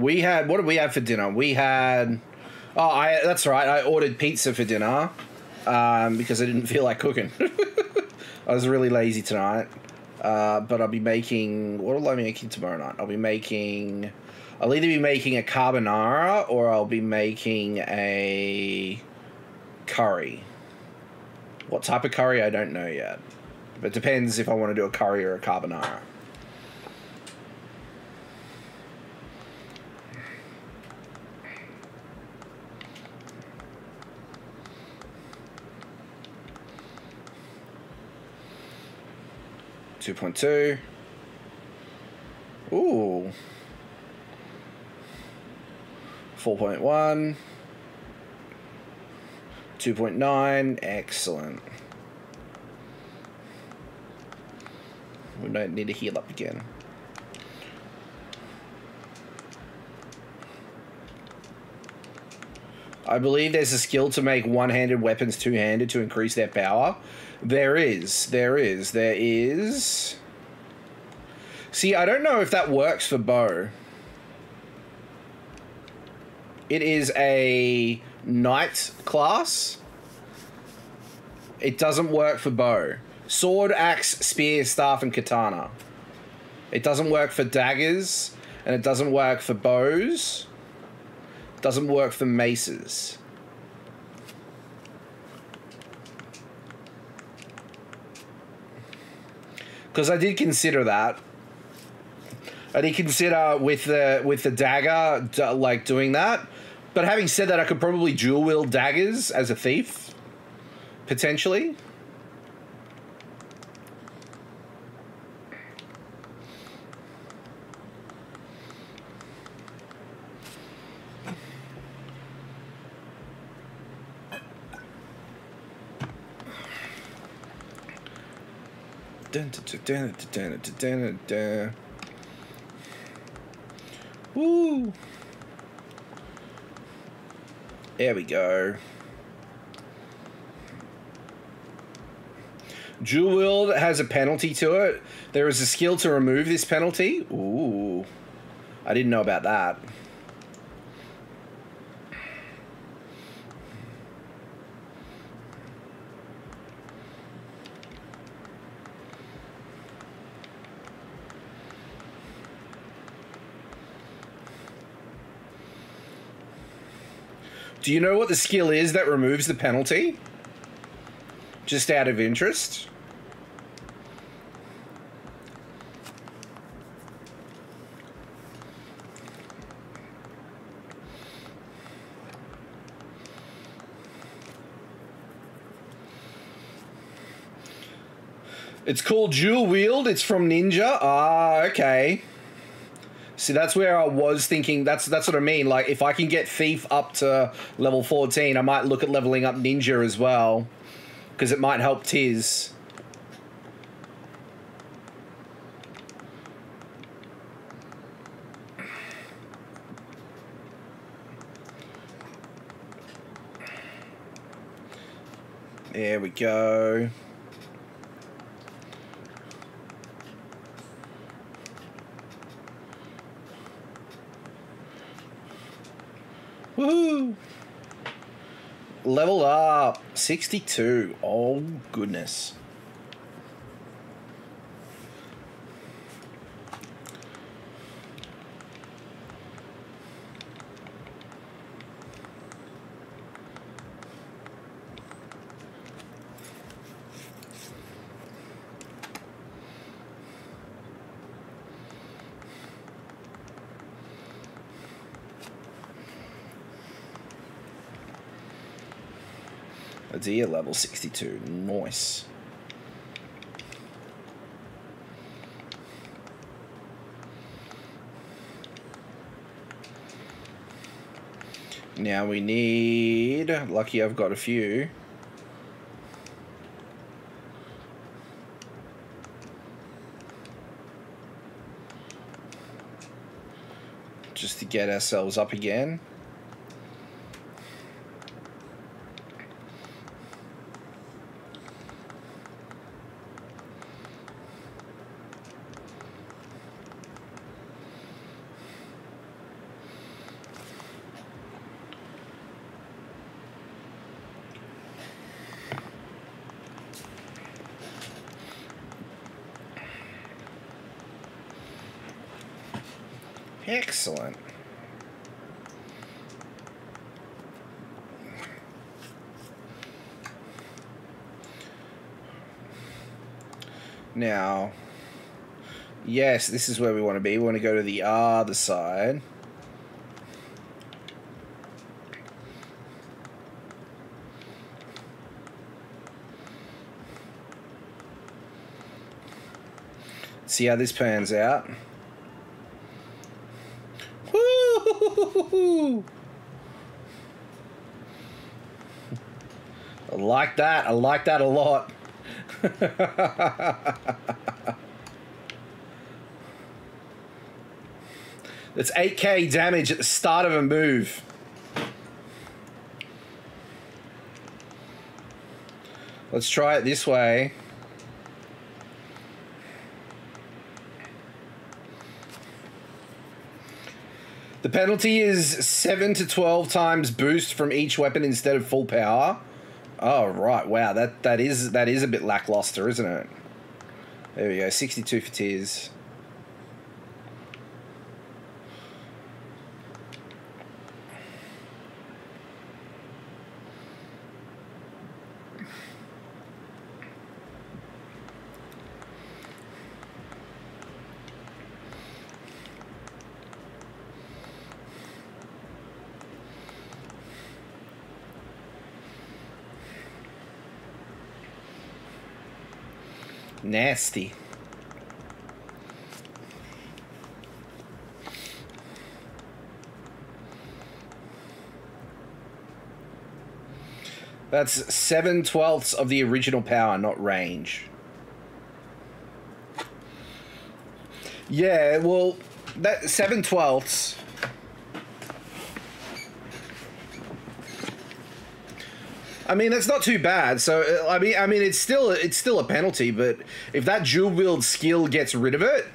We had what did we have for dinner? We had oh, I that's right. I ordered pizza for dinner um, because I didn't feel like cooking. I was really lazy tonight. Uh, but I'll be making what will I be making tomorrow night? I'll be making I'll either be making a carbonara or I'll be making a curry. What type of curry I don't know yet. But it depends if I want to do a curry or a carbonara. Two point two. Ooh. Four point one. 2.9, excellent. We don't need to heal up again. I believe there's a skill to make one-handed weapons two-handed to increase their power. There is. There is. There is. See, I don't know if that works for bow. It is a knight class. It doesn't work for bow. Sword, axe, spear, staff, and katana. It doesn't work for daggers, and it doesn't work for bows. Doesn't work for maces. Because I did consider that. I did consider with the with the dagger, like doing that, but having said that, I could probably dual wield daggers as a thief, potentially. Woo! There we go. Dual wield has a penalty to it. There is a skill to remove this penalty. Ooh. I didn't know about that. Do you know what the skill is that removes the penalty? Just out of interest. It's called Dual Wield. It's from Ninja. Ah, okay. See, that's where I was thinking. That's that's what I mean. Like, if I can get Thief up to level fourteen, I might look at leveling up Ninja as well, because it might help Tiz. There we go. Woohoo! Level up. 62. Oh, goodness. Edea level 62. Nice. Now we need... Lucky I've got a few. Just to get ourselves up again. Excellent. Now, this is where we want to be. We want to go to the other side. See how this pans out. I like that. I like that a lot. That's 8k damage at the start of a move. Let's try it this way. The penalty is 7 to 12 times boost from each weapon instead of full power. Oh right, wow, that that is that is a bit lackluster, isn't it? There we go, 62 for tears. Nasty. That's seven twelfths of the original power, not range. Yeah, well, that seven twelfths. I mean, that's not too bad. So, uh, I mean, I mean, it's still it's still a penalty, but if that dual wield skill gets rid of it,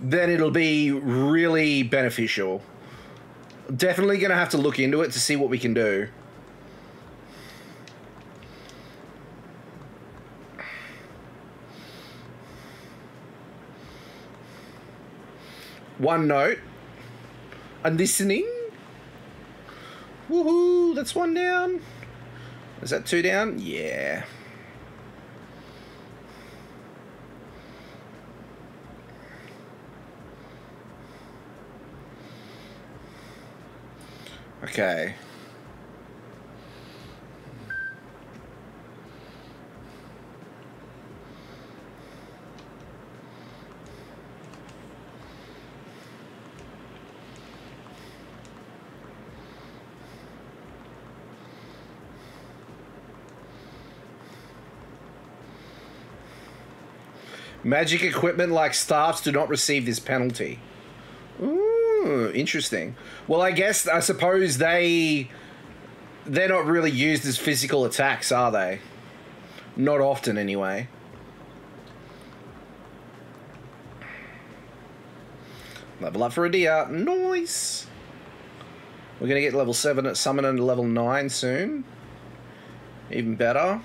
then it'll be really beneficial. Definitely gonna have to look into it to see what we can do. One note. I'm listening. Woohoo! That's one down. Is that two down? Yeah. Okay. Magic equipment like staffs do not receive this penalty. Ooh, interesting. Well, I guess I suppose they they're not really used as physical attacks, are they? Not often, anyway. Level up for a. Nice. We're gonna get level seven at summon and level nine soon. Even better.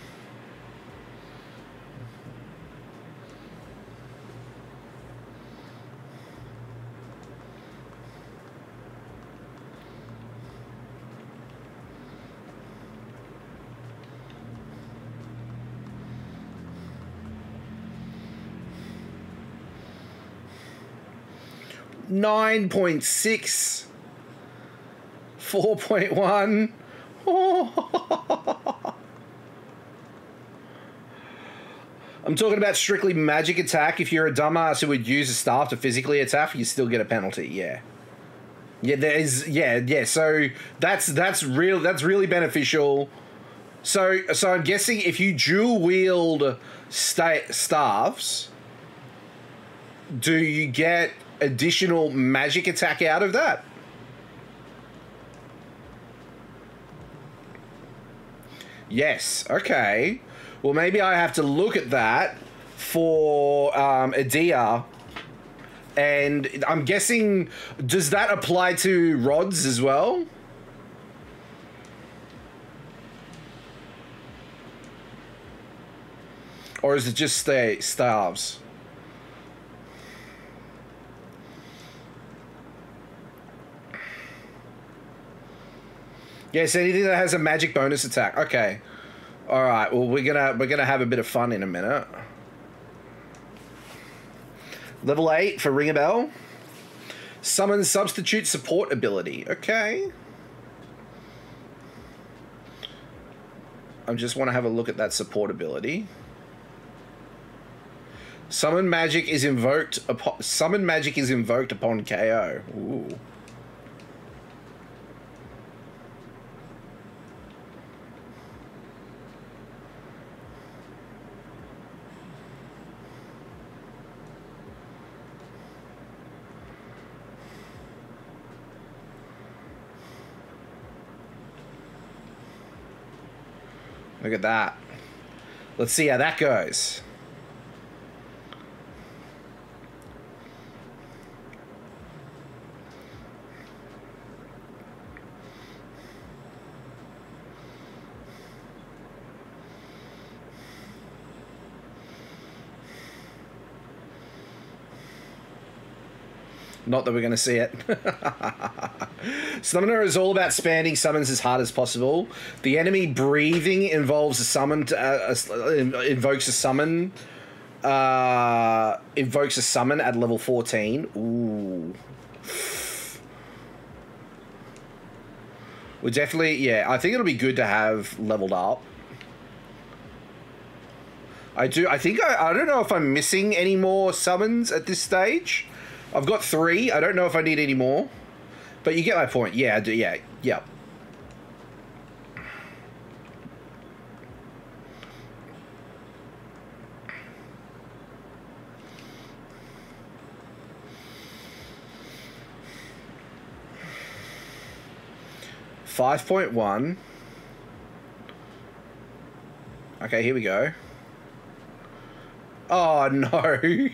Nine point six. Four point one. I'm talking about strictly magic attack. If you're a dumbass who would use a staff to physically attack, you still get a penalty. Yeah. Yeah, there is. Yeah, yeah. So that's that's real. That's really beneficial. So so I'm guessing if you dual wield sta- staffs, do you get additional magic attack out of that? Yes. Okay. Well, maybe I have to look at that for um, Edea. And I'm guessing, does that apply to rods as well? Or is it just stay staves? Yes, anything that has a magic bonus attack. Okay. All right. Well, we're gonna we're gonna have a bit of fun in a minute. Level eight for Ringabel. Summon substitute support ability. Okay. I just want to have a look at that support ability. Summon magic is invoked upon summon magic is invoked upon KO. Ooh. Look at that. Let's see how that goes. Not that we're going to see it. Summoner is all about spamming summons as hard as possible. The enemy breathing involves a summon, to, uh, a, invokes a summon, uh, invokes a summon at level 14. Ooh. We're definitely, yeah, I think it'll be good to have leveled up. I do, I think, I, I don't know if I'm missing any more summons at this stage. I've got three. I don't know if I need any more. But you get my point. Yeah, I do. Yeah, yeah. Five point one. Okay, here we go. Oh no.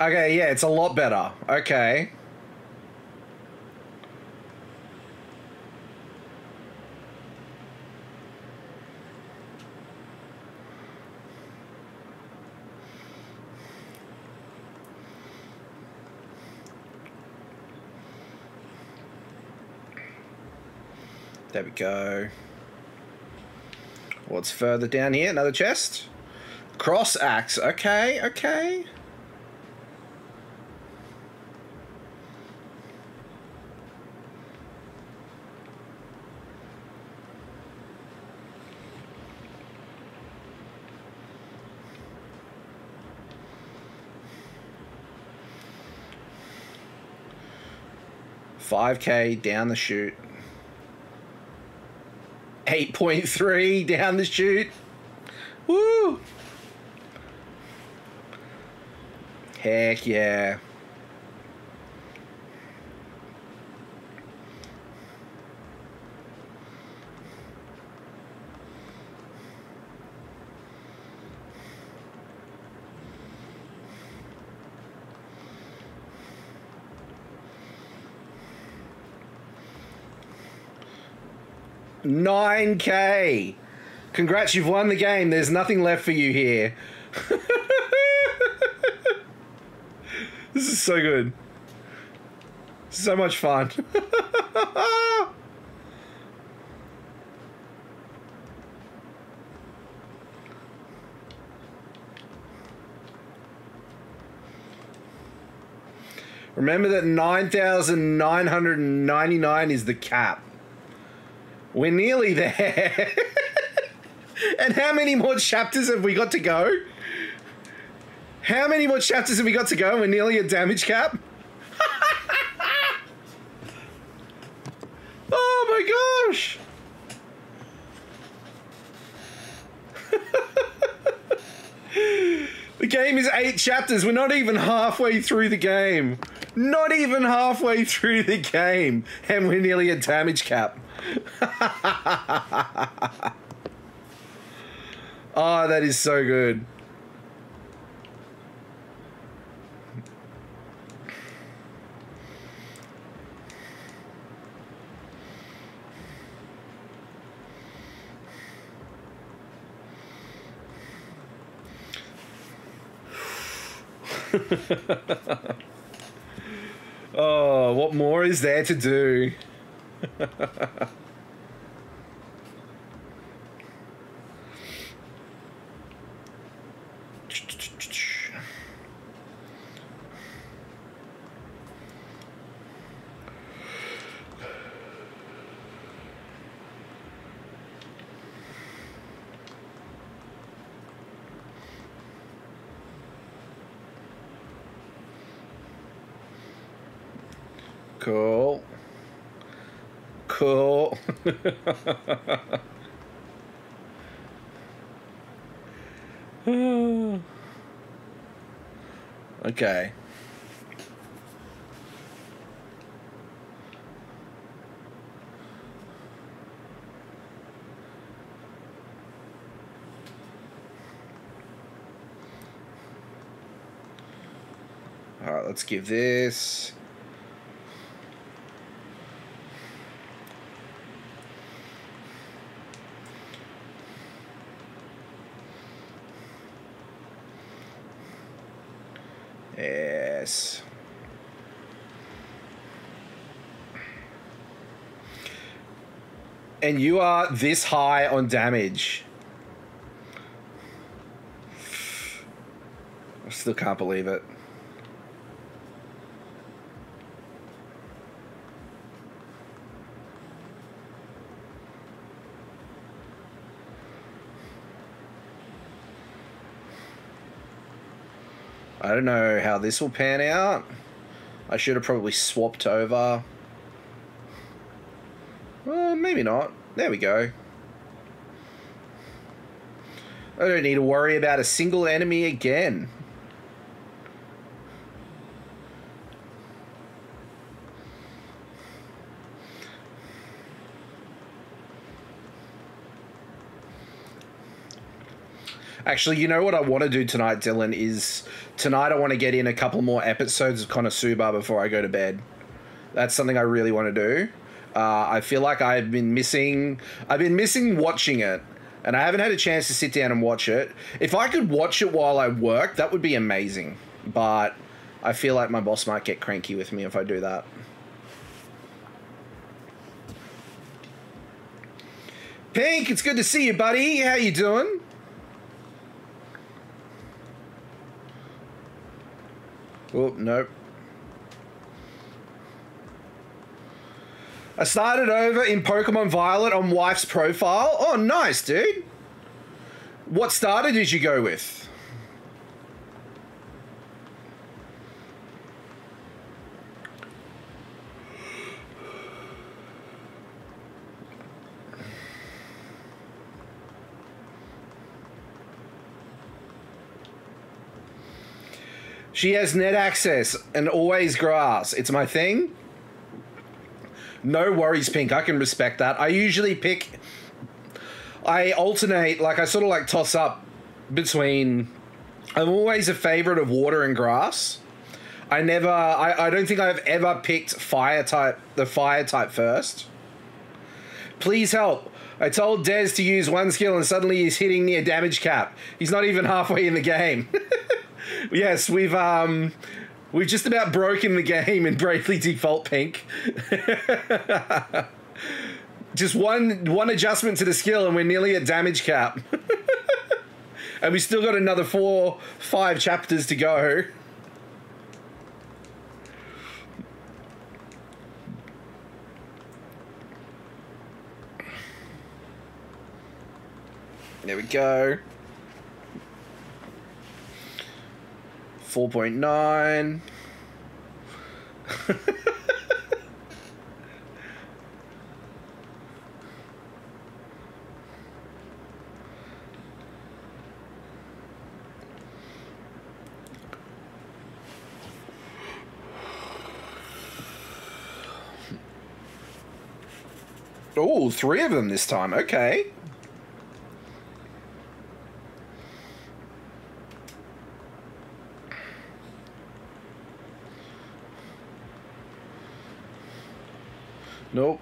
Okay, yeah, it's a lot better. Okay. There we go. What's further down here? Another chest? Cross axe. Okay, okay. Five K down the chute. 8.3 down the chute. Woo! Heck yeah. Nine K. Congrats, you've won the game. There's nothing left for you here. this is so good. So much fun. Remember that 9,999 is the cap. We're nearly there. and how many more chapters have we got to go? How many more chapters have we got to go? We're nearly at damage cap. oh my gosh. the game is eight chapters. We're not even halfway through the game. Not even halfway through the game. And we're nearly at damage cap. oh, that is so good. oh, what more is there to do? Cool. Cool. okay. All right, let's give this. Yes. And you are this high on damage. I still can't believe it. I don't know how this will pan out. I should have probably swapped over. Well, maybe not. There we go. I don't need to worry about a single enemy again. Actually, you know what I want to do tonight, Dylan, is tonight I want to get in a couple more episodes of Konosuba before I go to bed. That's something I really want to do. Uh, I feel like I've been missing. I've been missing watching it, and I haven't had a chance to sit down and watch it. If I could watch it while I work, that would be amazing. But I feel like my boss might get cranky with me if I do that. Pink, it's good to see you, buddy. How you doing? Oh, nope. I started over in Pokemon Violet on wife's profile. Oh, nice, dude. What starter did you go with? She has net access and always grass. It's my thing. No worries, Pink. I can respect that. I usually pick. I alternate, like, I sort of like toss up between. I'm always a favorite of water and grass. I never. I, I don't think I've ever picked fire type, the fire type first. Please help. I told Des to use one skill and suddenly he's hitting near damage cap. He's not even halfway in the game. yes, we've um we've just about broken the game in Bravely Default Pink. just one one adjustment to the skill and we're nearly at damage cap. and we still got another four, five chapters to go. There we go. 4.9. Oh, three of them this time. Okay. Nope.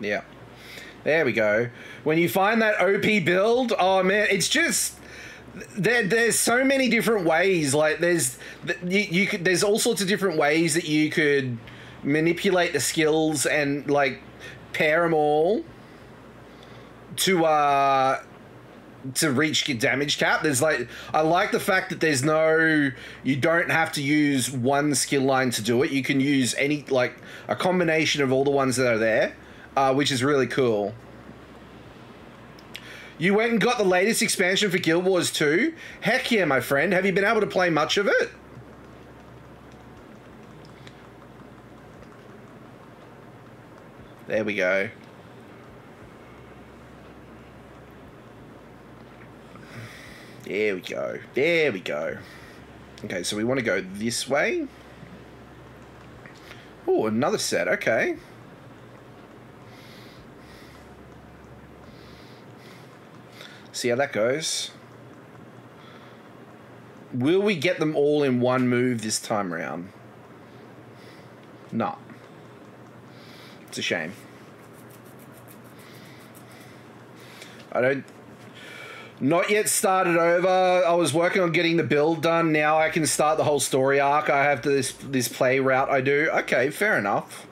Yeah. There we go. When you find that OP build, oh man, it's just there, there's so many different ways. Like there's you, you could there's all sorts of different ways that you could manipulate the skills and like pair them all to uh to reach your damage cap. There's like I like the fact that there's no you don't have to use one skill line to do it. You can use any like a combination of all the ones that are there, uh, which is really cool. You went and got the latest expansion for Guild Wars 2? Heck yeah, my friend. Have you been able to play much of it? There we go. There we go. There we go. Okay, so we want to go this way. Oh, another set. Okay. See how that goes. Will we get them all in one move this time around? No. It's a shame. I don't. Not yet started over. I was working on getting the build done. Now I can start the whole story arc. I have this this play route I do. Okay, fair enough.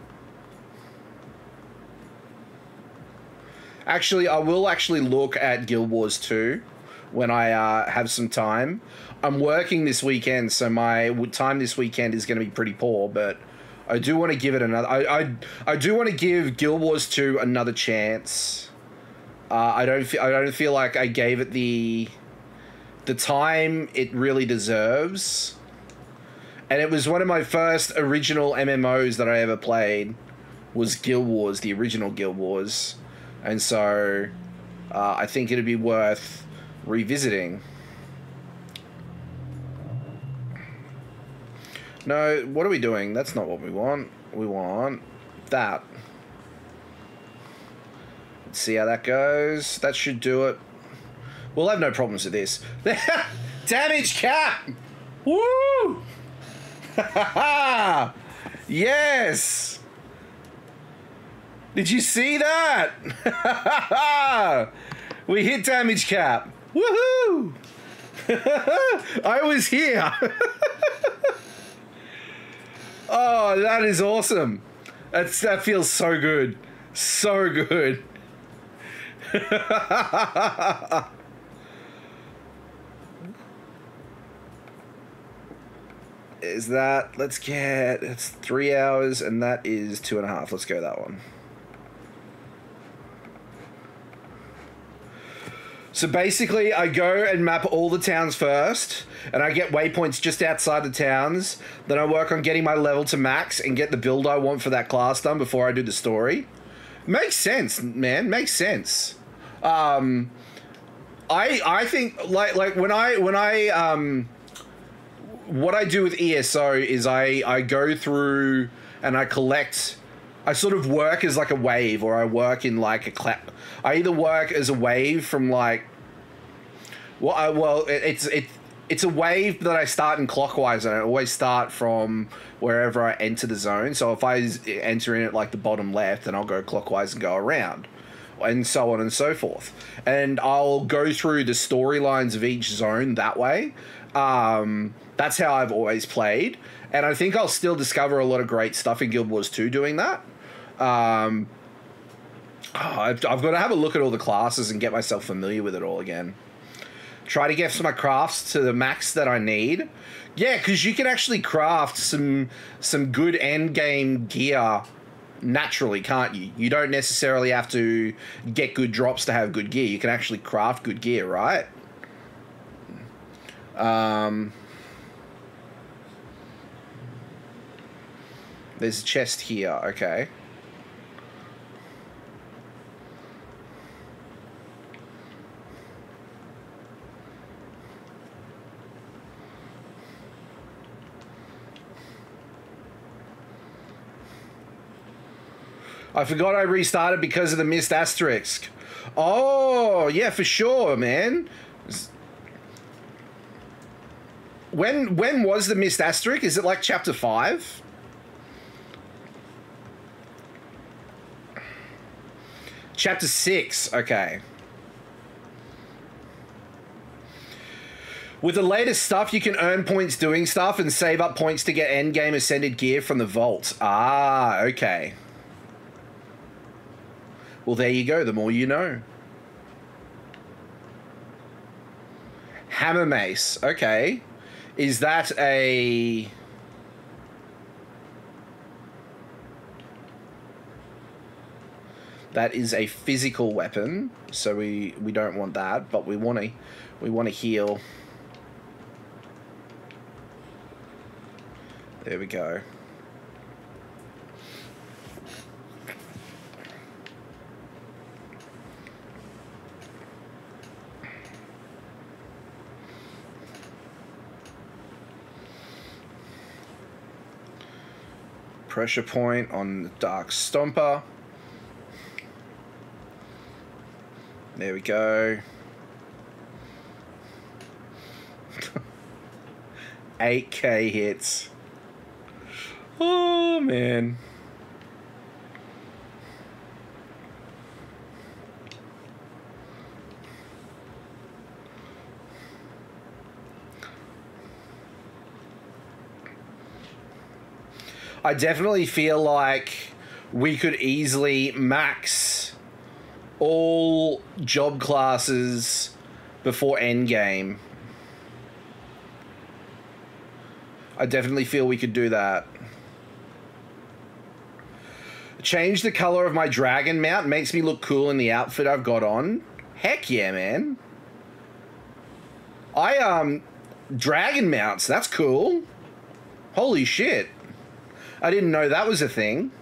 Actually, I will actually look at Guild Wars 2 when I uh, have some time. I'm working this weekend, so my time this weekend is going to be pretty poor, but I do want to give it another. I, I, I do want to give Guild Wars 2 another chance. Uh, I don't feel I don't feel like I gave it the the time it really deserves. And it was one of my first original MMOs that I ever played was Guild Wars, the original Guild Wars and so uh, I think it'd be worth revisiting. No, what are we doing? That's not what we want. We want that. Let's see how that goes. That should do it. We'll have no problems with this. Damage cap! Woo! yes! Did you see that? we hit damage cap. Woohoo! I was here. oh, that is awesome. That's that feels so good. So good. is that let's get it's three hours and that is two and a half let's go that one So basically, I go and map all the towns first, and I get waypoints just outside the towns. Then I work on getting my level to max and get the build I want for that class done before I do the story. Makes sense, man. Makes sense. Um, I I think like like when I when I um, what I do with ESO is I I go through and I collect. I sort of work as like a wave, or I work in like a clap I either work as a wave from like, well, I, well, it, it's it it's a wave that I start in clockwise, and I always start from wherever I enter the zone. So if I enter in at like the bottom left, then I'll go clockwise and go around, and so on and so forth. And I'll go through the storylines of each zone that way. Um, that's how I've always played, and I think I'll still discover a lot of great stuff in Guild Wars 2 doing that. Um, Oh, I've, I've got to have a look at all the classes and get myself familiar with it all again. Try to get some of my crafts to the max that I need. Yeah, because you can actually craft some some good end game gear naturally, can't you? You don't necessarily have to get good drops to have good gear. You can actually craft good gear, right? Um, there's a chest here. Okay. I forgot I restarted because of the missed asterisk. Oh, yeah, for sure, man. When when was the missed asterisk? Is it like chapter 5? Chapter 6. Okay. With the latest stuff, you can earn points doing stuff and save up points to get endgame ascended gear from the vault. Ah, okay. Well, there you go. The more you know. Hammer mace. Okay. Is that a. That is a physical weapon, so we, we don't want that, but we want to we want to heal. There we go. Pressure point on the Dark Stomper. There we go. 8k hits. Oh man. I definitely feel like we could easily max all job classes before endgame. I definitely feel we could do that. Change the color of my dragon mount makes me look cool in the outfit I've got on. Heck yeah, man. I um dragon mounts, that's cool. Holy shit. I didn't know that was a thing.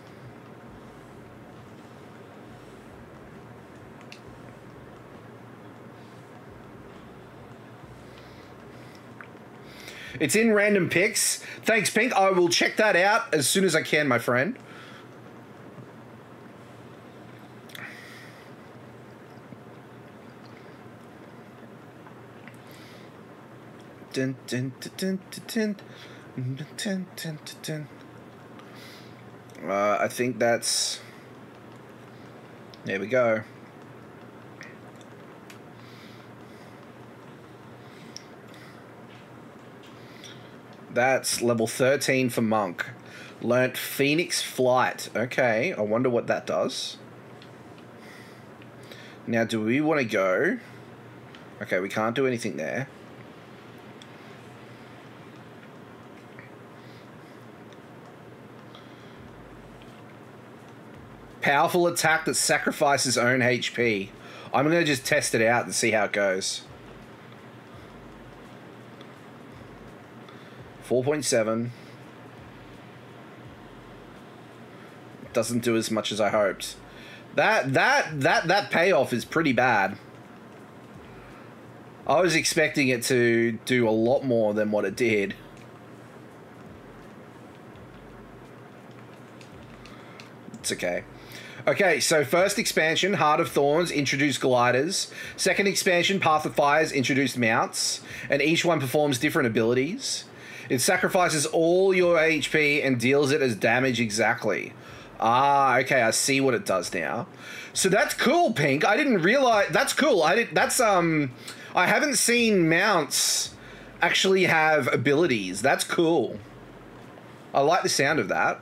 It's in random picks. Thanks, Pink. I will check that out as soon as I can, my friend. Dun, dun, dun, dun, dun, dun, dun, dun, dun. Uh, I think that's. There we go. That's level 13 for Monk. Learnt Phoenix Flight. Okay, I wonder what that does. Now, do we want to go? Okay, we can't do anything there. Powerful attack that sacrifices own HP. I'm going to just test it out and see how it goes. 4.7. Doesn't do as much as I hoped. That that that that payoff is pretty bad. I was expecting it to do a lot more than what it did. It's okay. Okay, so first expansion, Heart of Thorns, introduced gliders. Second expansion, Path of Fires, introduced mounts. And each one performs different abilities. It sacrifices all your HP and deals it as damage exactly. Ah, okay, I see what it does now. So that's cool, Pink. I didn't realize that's cool. I did that's um I haven't seen mounts actually have abilities. That's cool. I like the sound of that.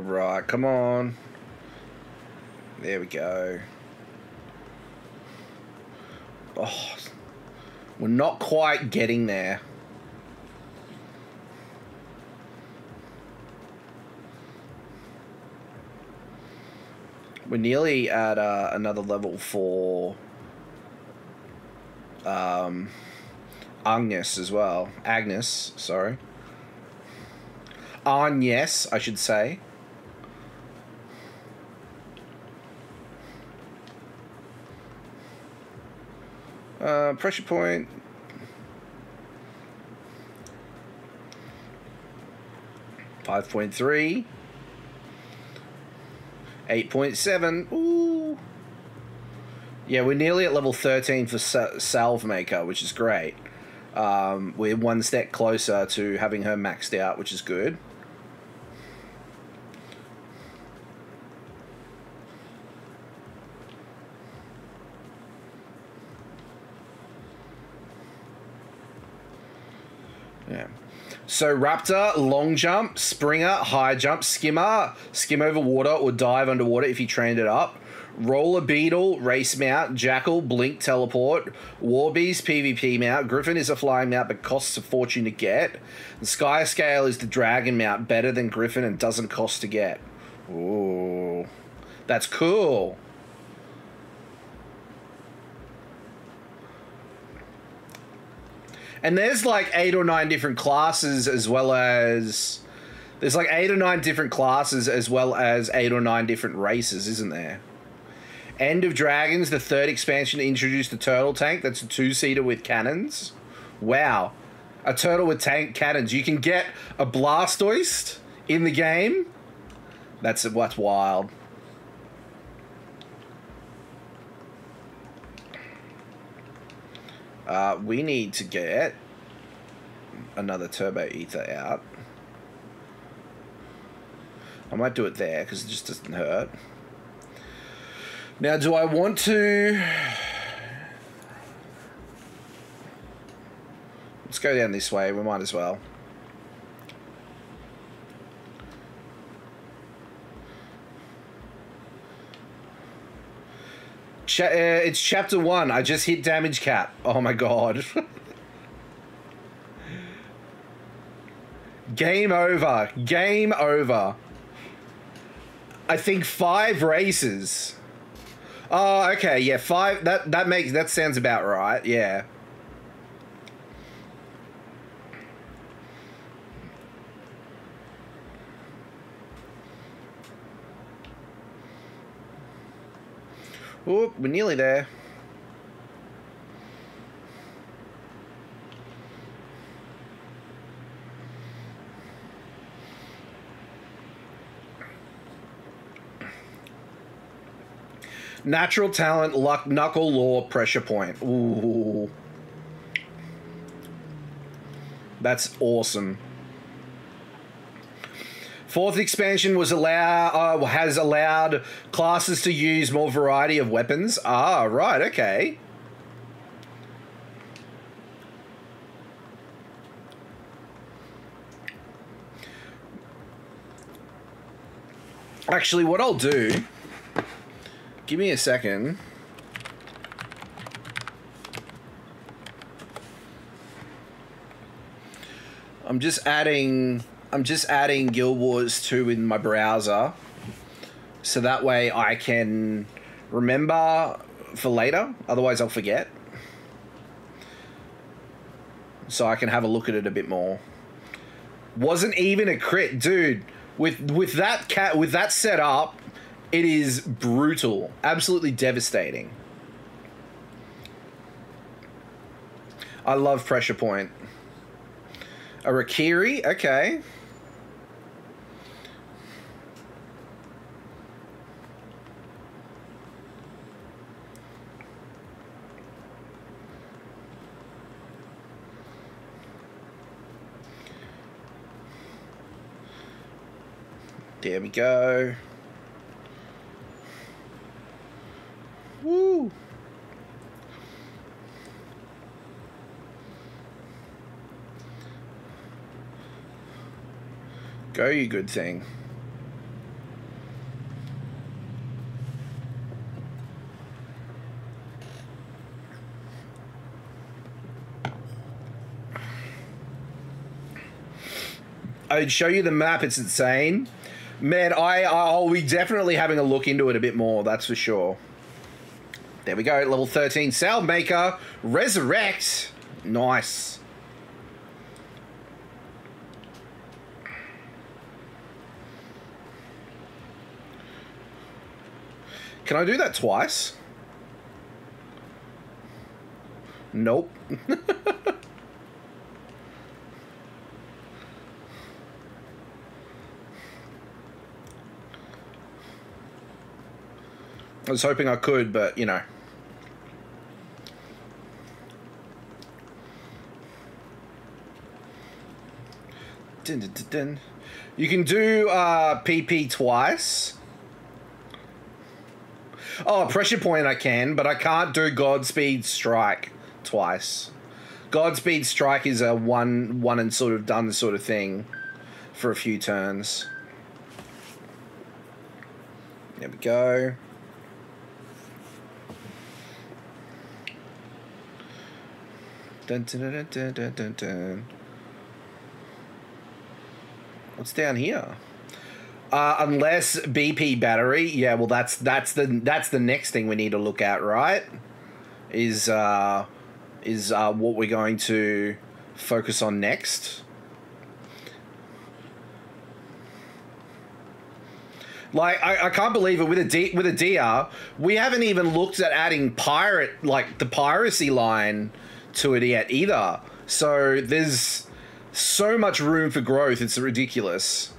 Alright, come on. There we go. Oh, we're not quite getting there. We're nearly at uh, another level for um, Agnes as well. Agnes, sorry. Agnes, I should say. Uh, pressure point. 5.3. 8.7. Ooh. Yeah, we're nearly at level 13 for Salve Maker, which is great. Um, we're one step closer to having her maxed out, which is good. So Raptor, long jump, Springer, high jump, Skimmer, skim over water or dive underwater if you trained it up. Roller Beetle, race mount, Jackal, blink teleport, Warbeast, PvP mount, Griffin is a flying mount but costs a fortune to get. And Sky Scale is the dragon mount, better than Griffin and doesn't cost to get. Ooh. That's cool. And there's like eight or nine different classes as well as there's like eight or nine different classes as well as eight or nine different races, isn't there? End of Dragons, the third expansion introduced the turtle tank. That's a two seater with cannons. Wow. A turtle with tank cannons. You can get a Blastoise in the game. That's what's wild. Uh, we need to get another turbo ether out. I might do it there because it just doesn't hurt. Now, do I want to... Let's go down this way. We might as well. Uh, it's chapter one. I just hit damage cap. Oh my god. Game over. Game over. I think five races. Oh, okay. Yeah, five. That that makes that sounds about right. Yeah. Oh, we're nearly there. Natural talent, luck, knuckle, lore, pressure point. Ooh. That's awesome. Fourth expansion was allow uh, has allowed classes to use more variety of weapons. Ah, right, okay. Actually, what I'll do, give me a second. I'm just adding I'm just adding Guild Wars 2 in my browser so that way I can remember for later, otherwise I'll forget. So I can have a look at it a bit more. Wasn't even a crit, dude. With with that cat with that setup, it is brutal, absolutely devastating. I love pressure point. A Rakiri, okay. There we go. Woo! Go, you good thing. I'd show you the map. It's insane. Man, I I'll be definitely having a look into it a bit more. That's for sure. There we go. Level thirteen. Salve Maker resurrect. Nice. Can I do that twice? Nope. I was hoping I could, but you know. Dun, dun, dun. You can do uh, PP twice. Oh, pressure point I can, but I can't do Godspeed Strike twice. Godspeed Strike is a one one and sort of done sort of thing for a few turns. There we go. Dun, dun, dun. What's down here? Uh, unless BP battery, yeah. Well, that's that's the that's the next thing we need to look at, right? Is uh, is uh, what we're going to focus on next. Like I, I can't believe it with a D, with a DR, we haven't even looked at adding pirate like the piracy line to it yet either. So there's so much room for growth. It's ridiculous.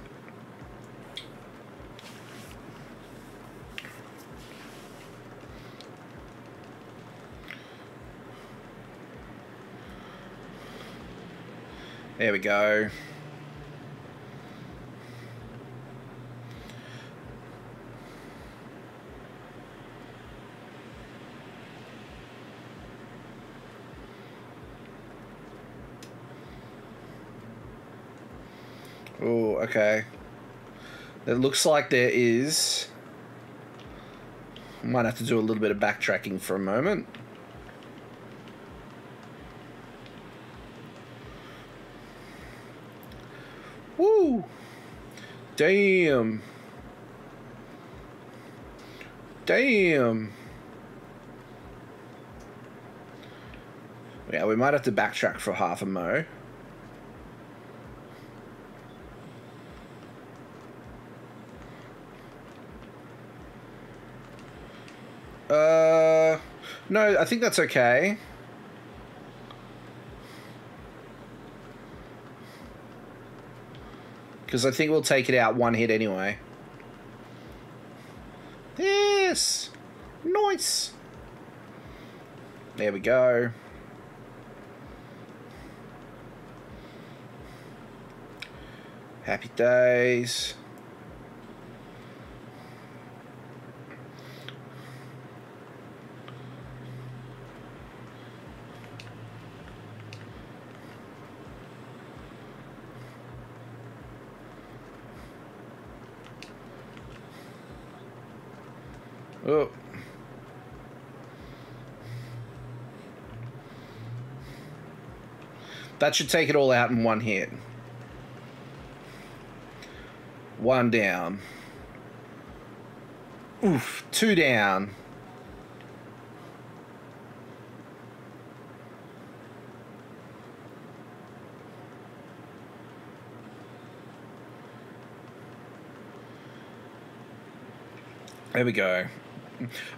There we go. Oh, okay. It looks like there is. Might have to do a little bit of backtracking for a moment. Woo! Damn. Damn. Yeah, we might have to backtrack for half a mo. Uh, no, I think that's okay. Because I think we'll take it out one hit anyway. Yes! Nice! There we go. Happy days. Oh. That should take it all out in one hit. One down. Oof, two down. There we go.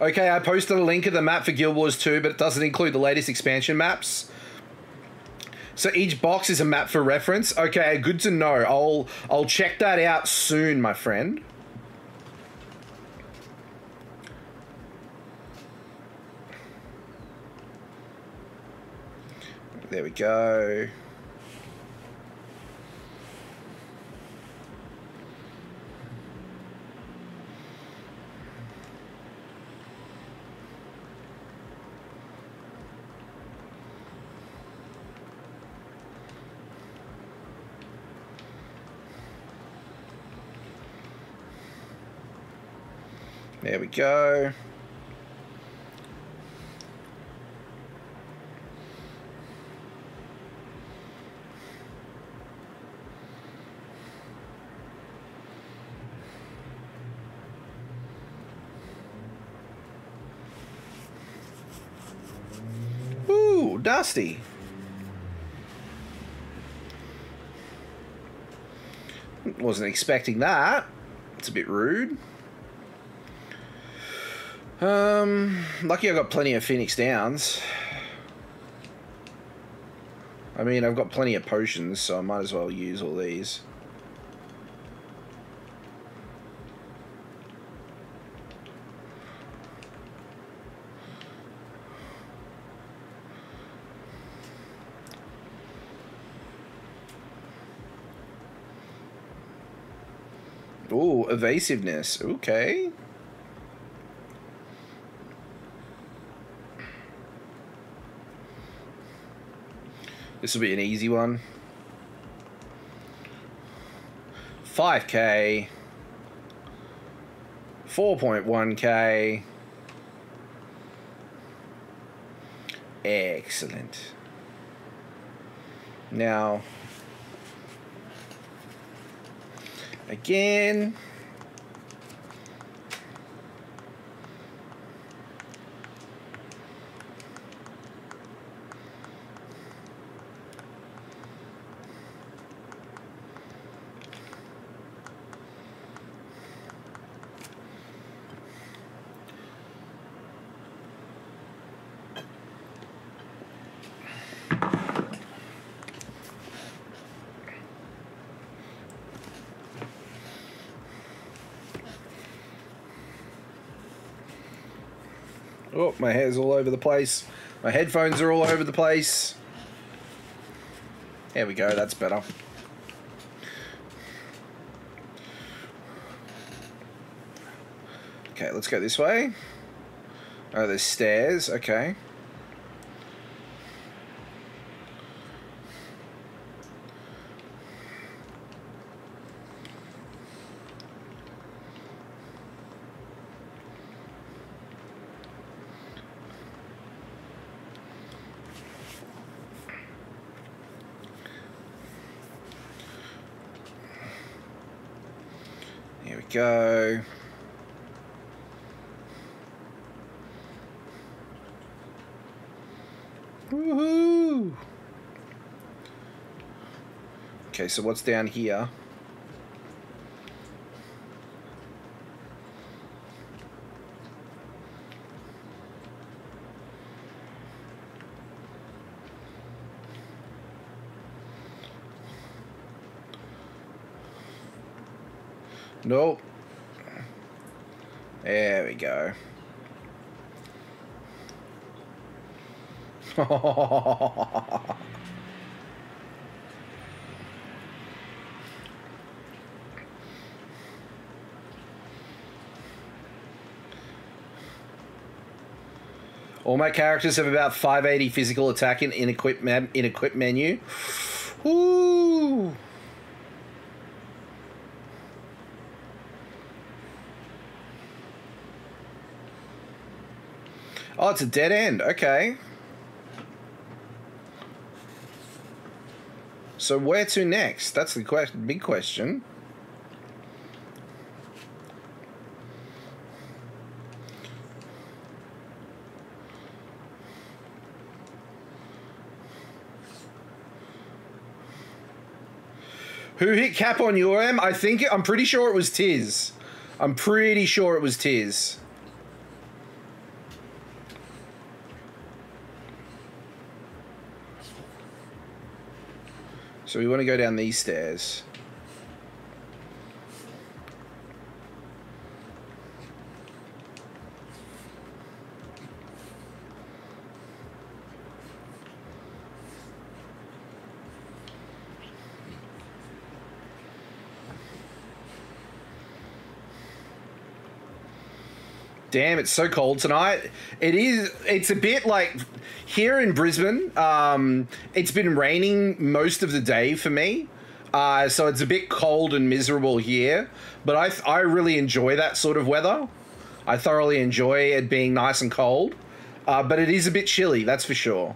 Okay, I posted a link of the map for Guild Wars 2, but it doesn't include the latest expansion maps. So each box is a map for reference. Okay, good to know. I'll I'll check that out soon, my friend. There we go. There we go. Ooh, Dusty. Wasn't expecting that. It's a bit rude. Um, lucky I've got plenty of Phoenix Downs. I mean, I've got plenty of potions, so I might as well use all these. Ooh, evasiveness. Okay. This will be an easy one. 5k. 4.1k. Excellent. Now, again, Oh, my hair's all over the place. My headphones are all over the place. There we go, that's better. Okay, let's go this way. Oh, there's stairs, okay. Go. Woohoo! Okay, so what's down here? Nope. There we go. All my characters have about 580 physical attack in, in equip in equip menu. It's a dead end. Okay. So where to next? That's the question. Big question. Who hit cap on your? I think I'm pretty sure it was Tiz. I'm pretty sure it was Tiz. So we want to go down these stairs. Damn, it's so cold tonight. It is. It's a bit like here in Brisbane. Um, it's been raining most of the day for me, uh, so it's a bit cold and miserable here. But I I really enjoy that sort of weather. I thoroughly enjoy it being nice and cold, uh, but it is a bit chilly. That's for sure.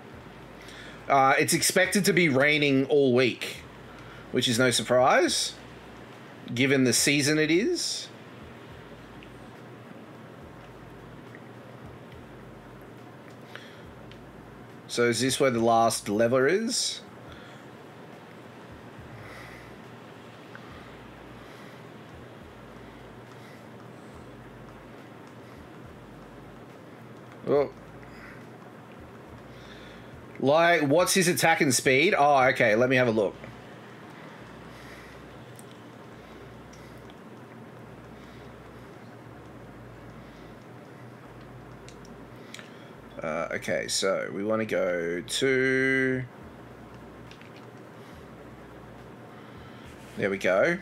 Uh, it's expected to be raining all week, which is no surprise, given the season it is. So is this where the last lever is? Oh. Like, what's his attack and speed? Oh, okay, let me have a look. Okay, so we want to go to... There we go.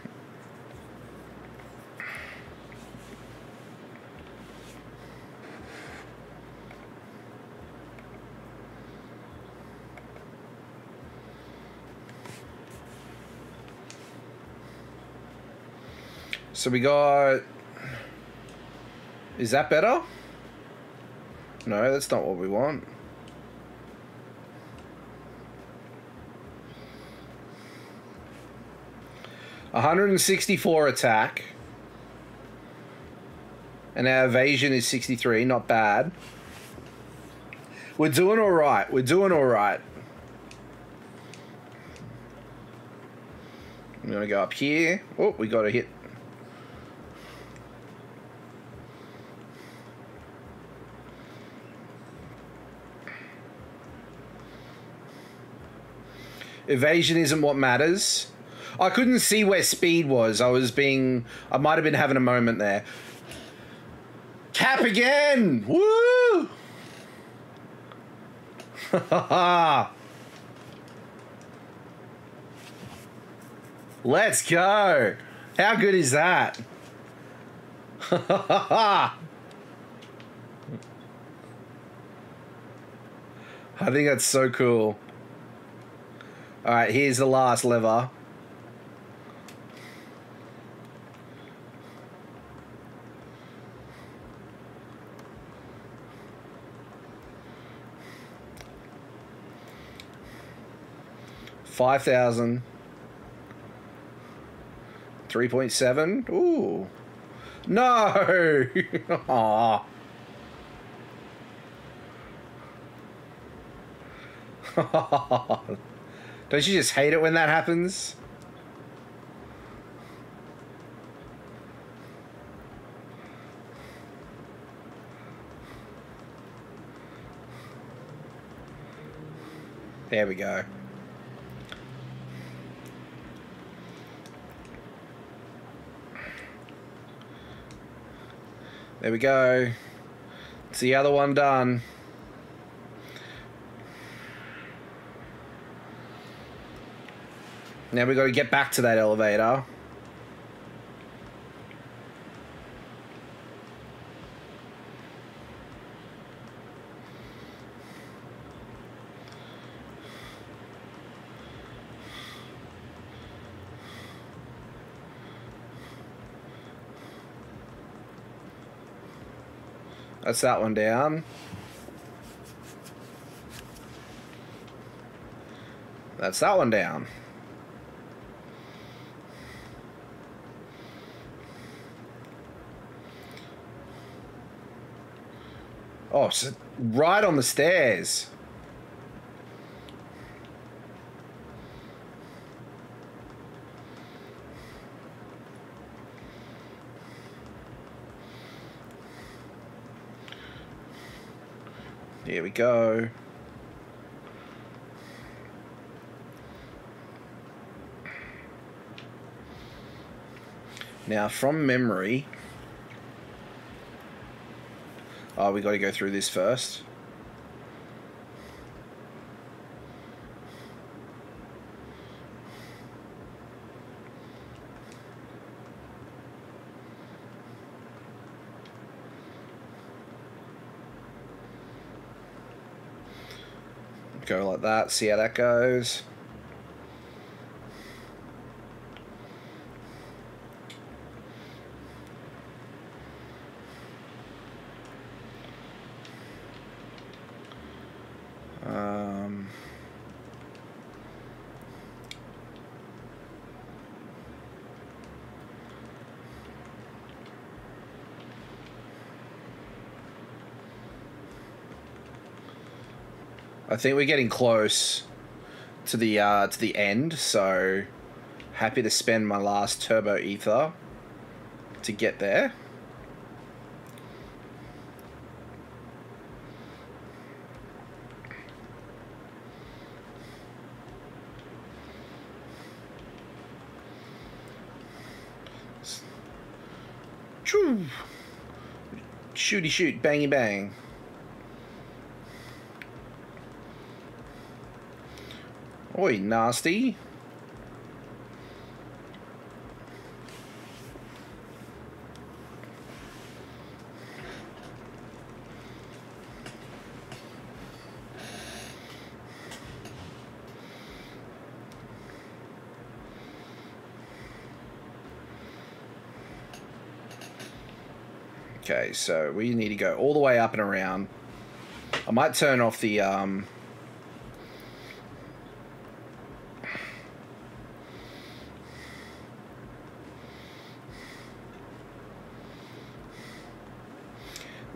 So we got... Is that better? No, that's not what we want. One hundred and sixty-four attack, and our evasion is sixty-three. Not bad. We're doing all right. We're doing all right. I'm gonna go up here. Oh, we got to hit. Evasion isn't what matters. I couldn't see where speed was. I was being. I might have been having a moment there. Cap again! Woo! Let's go! How good is that? I think that's so cool. Alright, here's the last lever. Five thousand. Three point seven. Ooh. No. Aw. Don't you just hate it when that happens? There we go. There we go. It's the other one done. Now we got to get back to that elevator. That's that one down. That's that one down. Oh, so right on the stairs. Here we go. Now, from memory, oh, we got to go through this first. Go like that, see how that goes. I think we're getting close to the uh, to the end, so happy to spend my last turbo ether to get there. Shooty shoot, bangy bang. Oi, nasty. Okay, so we need to go all the way up and around. I might turn off the um,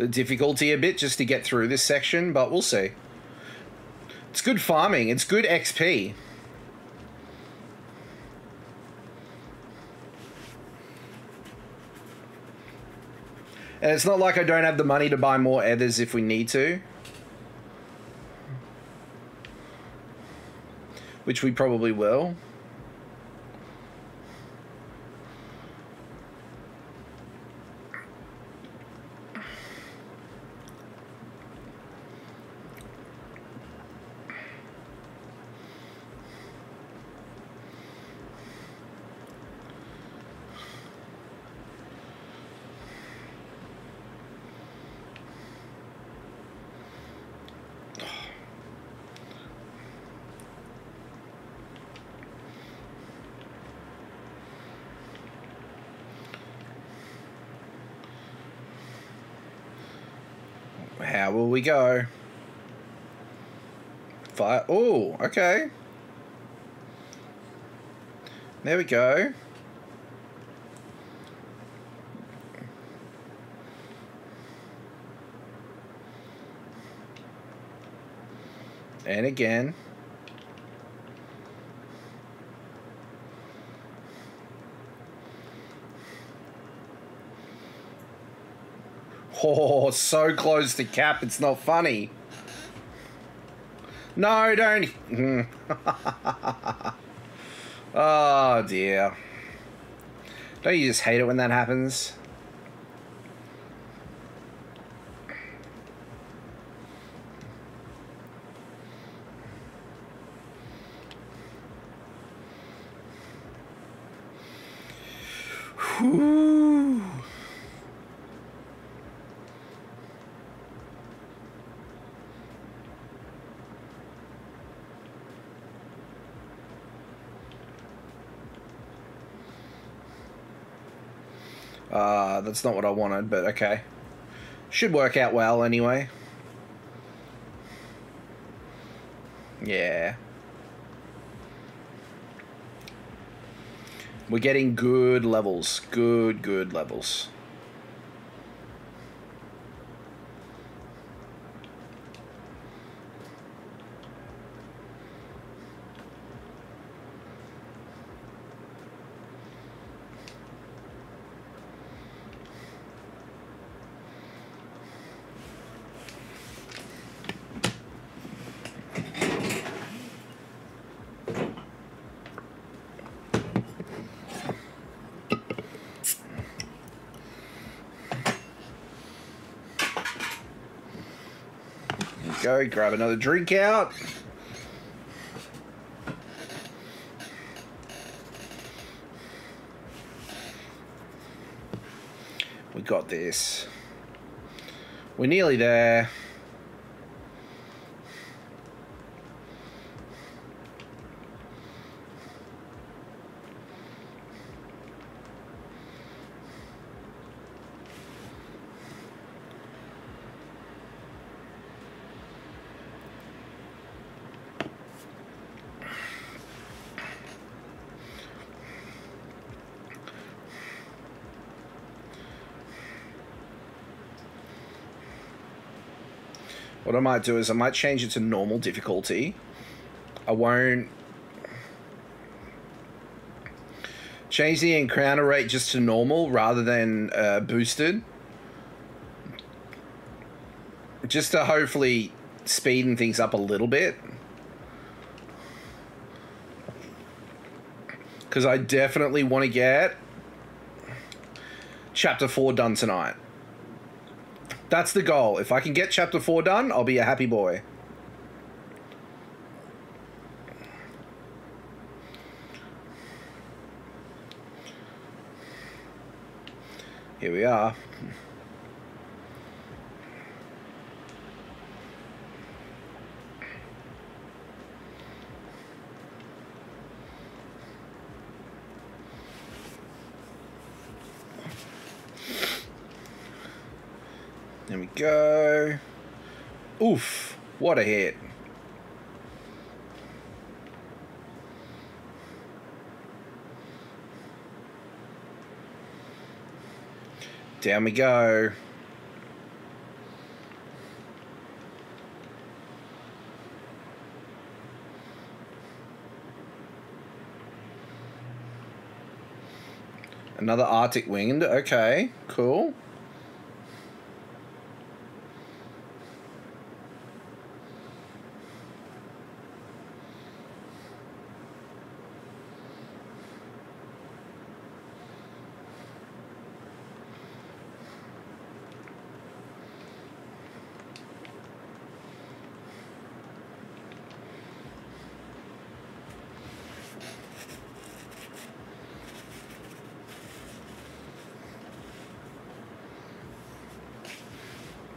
the difficulty a bit just to get through this section, but we'll see. It's good farming. It's good XP. And it's not like I don't have the money to buy more ethers if we need to. Which we probably will. How will we go? Fire. Oh, okay. There we go. And again. Oh, so close to cap, it's not funny. No, don't. oh, dear. Don't you just hate it when that happens? Whew. Uh, that's not what I wanted, but okay. Should work out well anyway. Yeah. We're getting good levels. Good, good levels. Go, grab another drink out. We got this. We're nearly there. What I might do is I might change it to normal difficulty. I won't change the encounter rate just to normal rather than uh, boosted. Just to hopefully speeden things up a little bit. Because I definitely want to get chapter 4 done tonight. That's the goal. If I can get chapter 4 done, I'll be a happy boy. Here we are. Go. Oof, what a hit. Down we go. Another Arctic Wind. Okay, cool.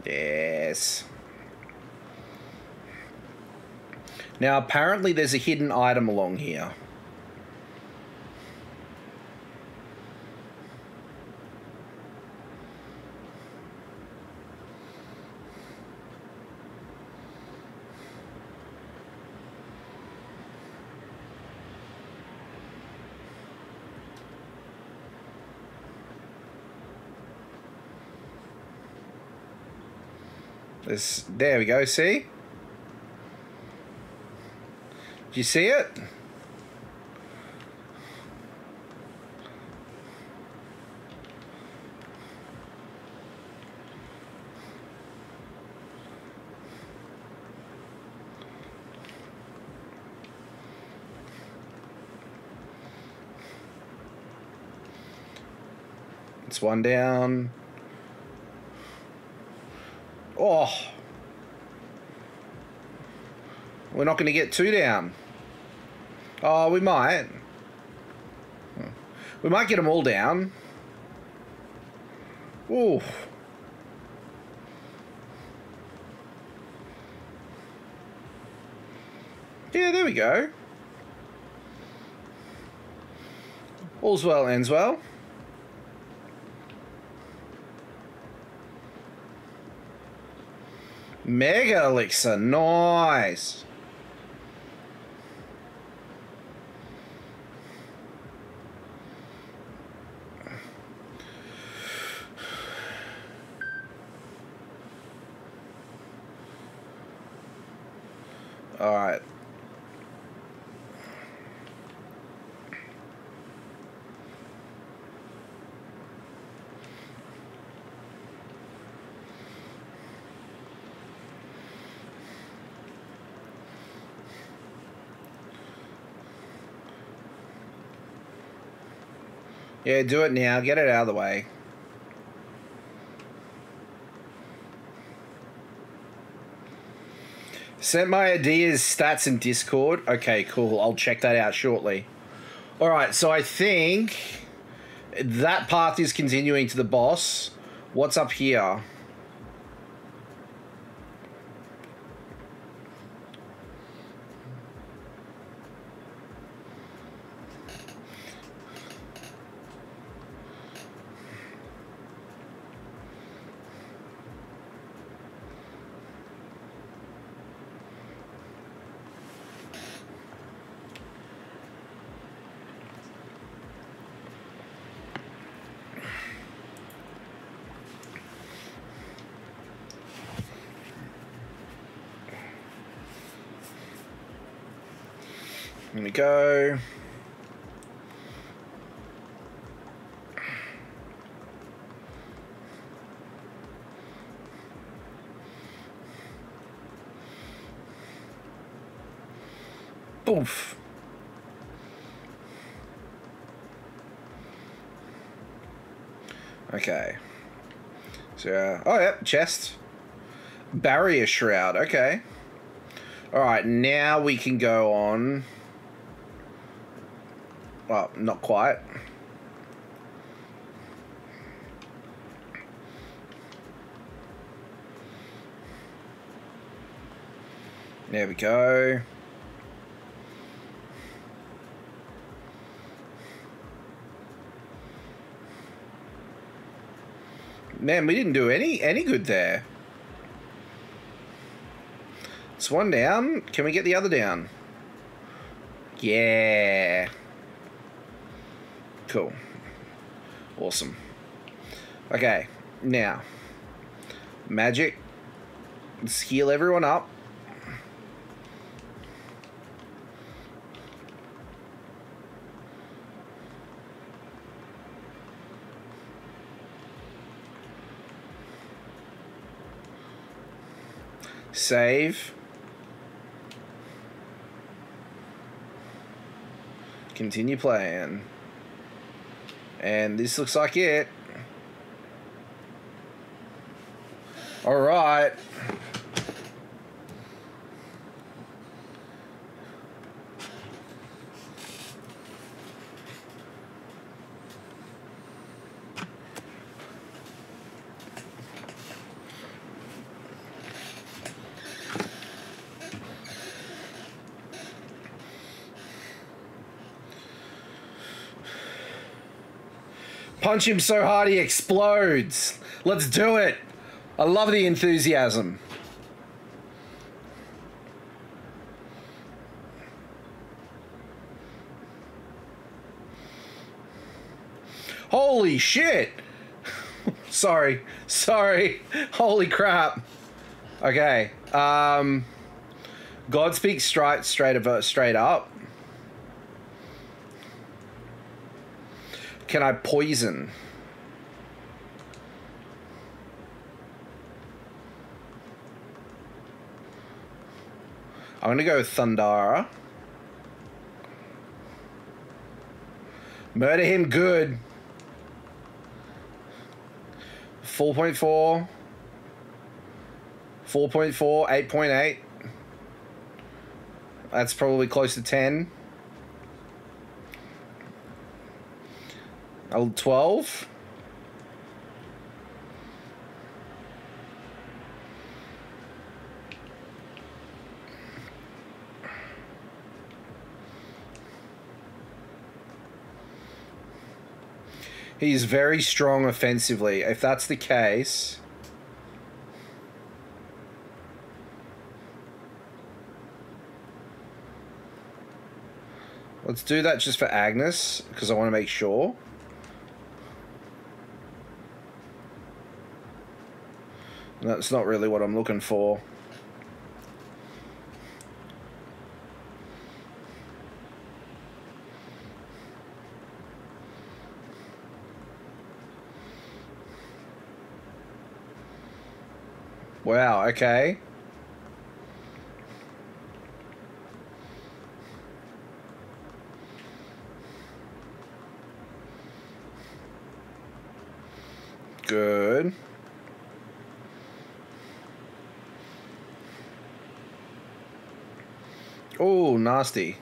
Yes. Now, apparently, there's a hidden item along here. There we go, see? Do you see it? It's one down. Oh. We're not going to get two down. Oh, we might. We might get them all down. Ooh. Yeah, there we go. All's well ends well. Mega Elixir, nice. All right. Yeah, do it now. Get it out of the way. Sent my ideas, stats, and Discord. Okay, cool. I'll check that out shortly. All right, so I think that path is continuing to the boss. What's up here? Here we go. Boof. Okay. So, uh, oh, yeah, chest. Barrier shroud, okay. Alright, now we can go on. Well, not quite. There we go. Man, we didn't do any any good there. It's one down. Can we get the other down? Yeah. Cool. Awesome. Okay, now. Magic. Let's heal everyone up. Save. Continue playing. And this looks like it. All right. Punch him so hard he explodes. Let's do it. I love the enthusiasm. Holy shit. sorry. Sorry. Holy crap. Okay. Um God speaks straight straight straight up. Can I poison? I'm gonna go with Thundara. Murder him good. 4.4. 4.4, 8.8. That's probably close to 10. 12? He's very strong offensively. If that's the case... Let's do that just for Agnes, because I want to make sure. That's not really what I'm looking for. Wow, okay. Good. Nasty.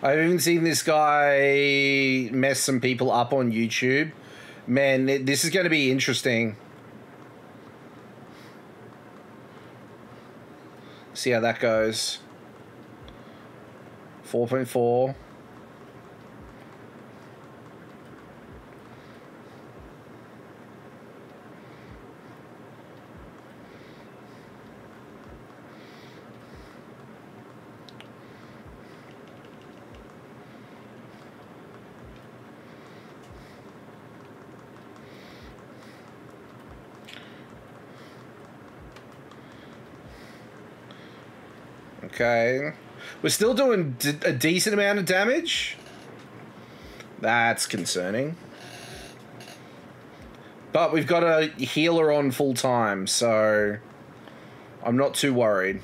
I've even seen this guy mess some people up on YouTube. Man, this is going to be interesting. See how that goes. 4.4. Okay. We're still doing a decent amount of damage. That's concerning. But we've got a healer on full time, so I'm not too worried.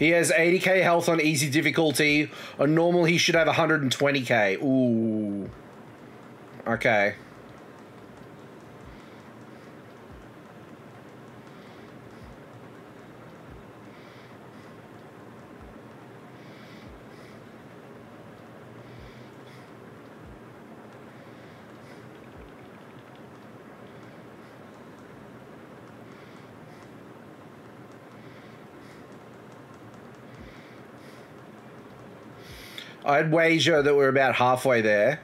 He has 80k health on easy difficulty. On normal, he should have 120k. Ooh. Okay. I'd wager that we're about halfway there.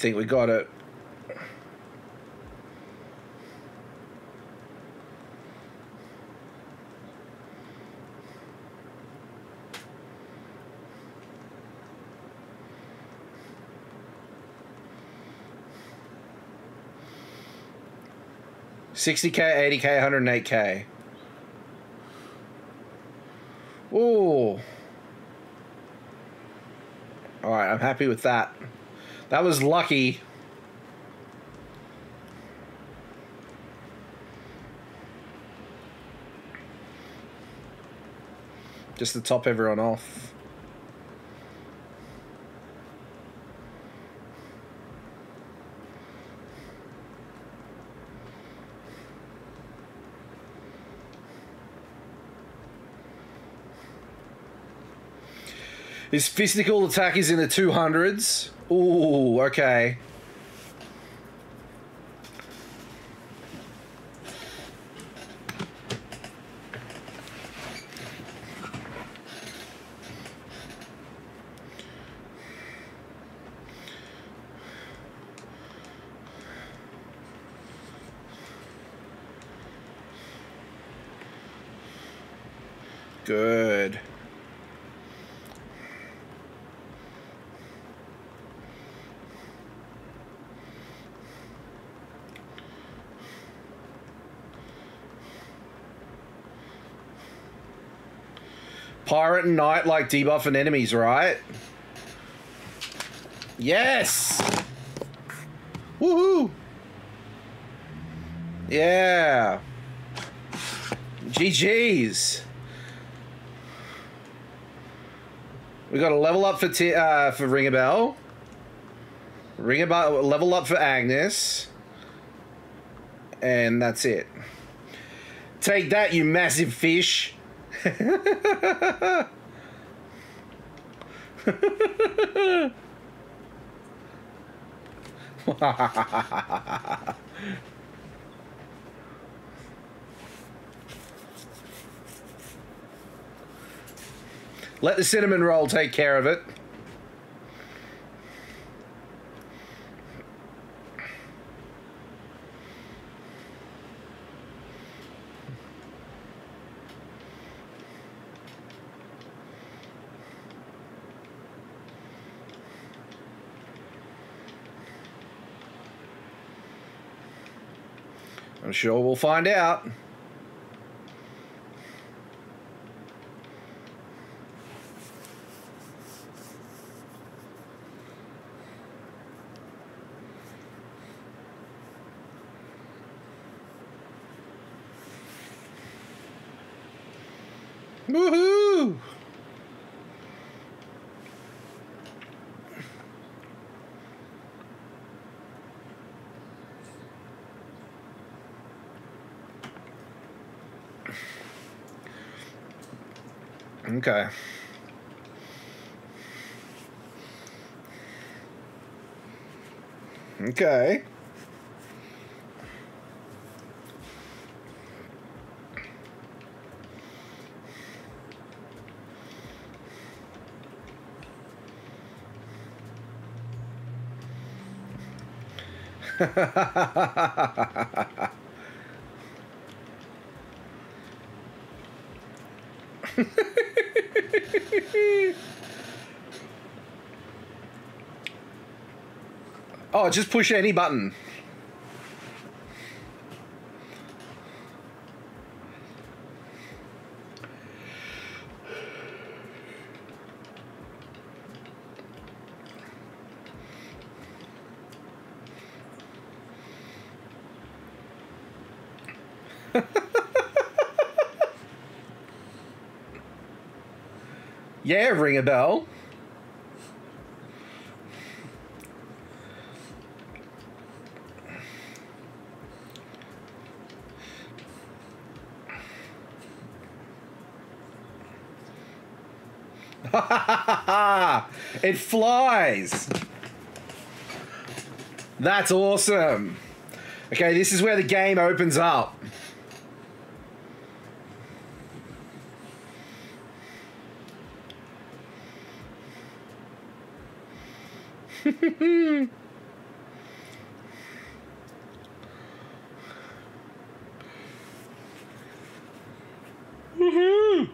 Think we got it. Sixty k, eighty k, hundred eight k. Ooh. All right, I'm happy with that. That was lucky. Just to top everyone off. His physical attack is in the 200s. Ooh, okay. Good. And Knight like debuffing enemies, right? Yes! Woohoo! Yeah! GG's! We got a level up for uh, for Ringabel. Ring a Bell, level up for Agnes. And that's it. Take that, you massive fish! Let the cinnamon roll take care of it. I'm sure we'll find out. Woohoo! Okay. Okay. Oh, just push any button. yeah, Ringabel. it flies. That's awesome. Okay, this is where the game opens up. Woohoo!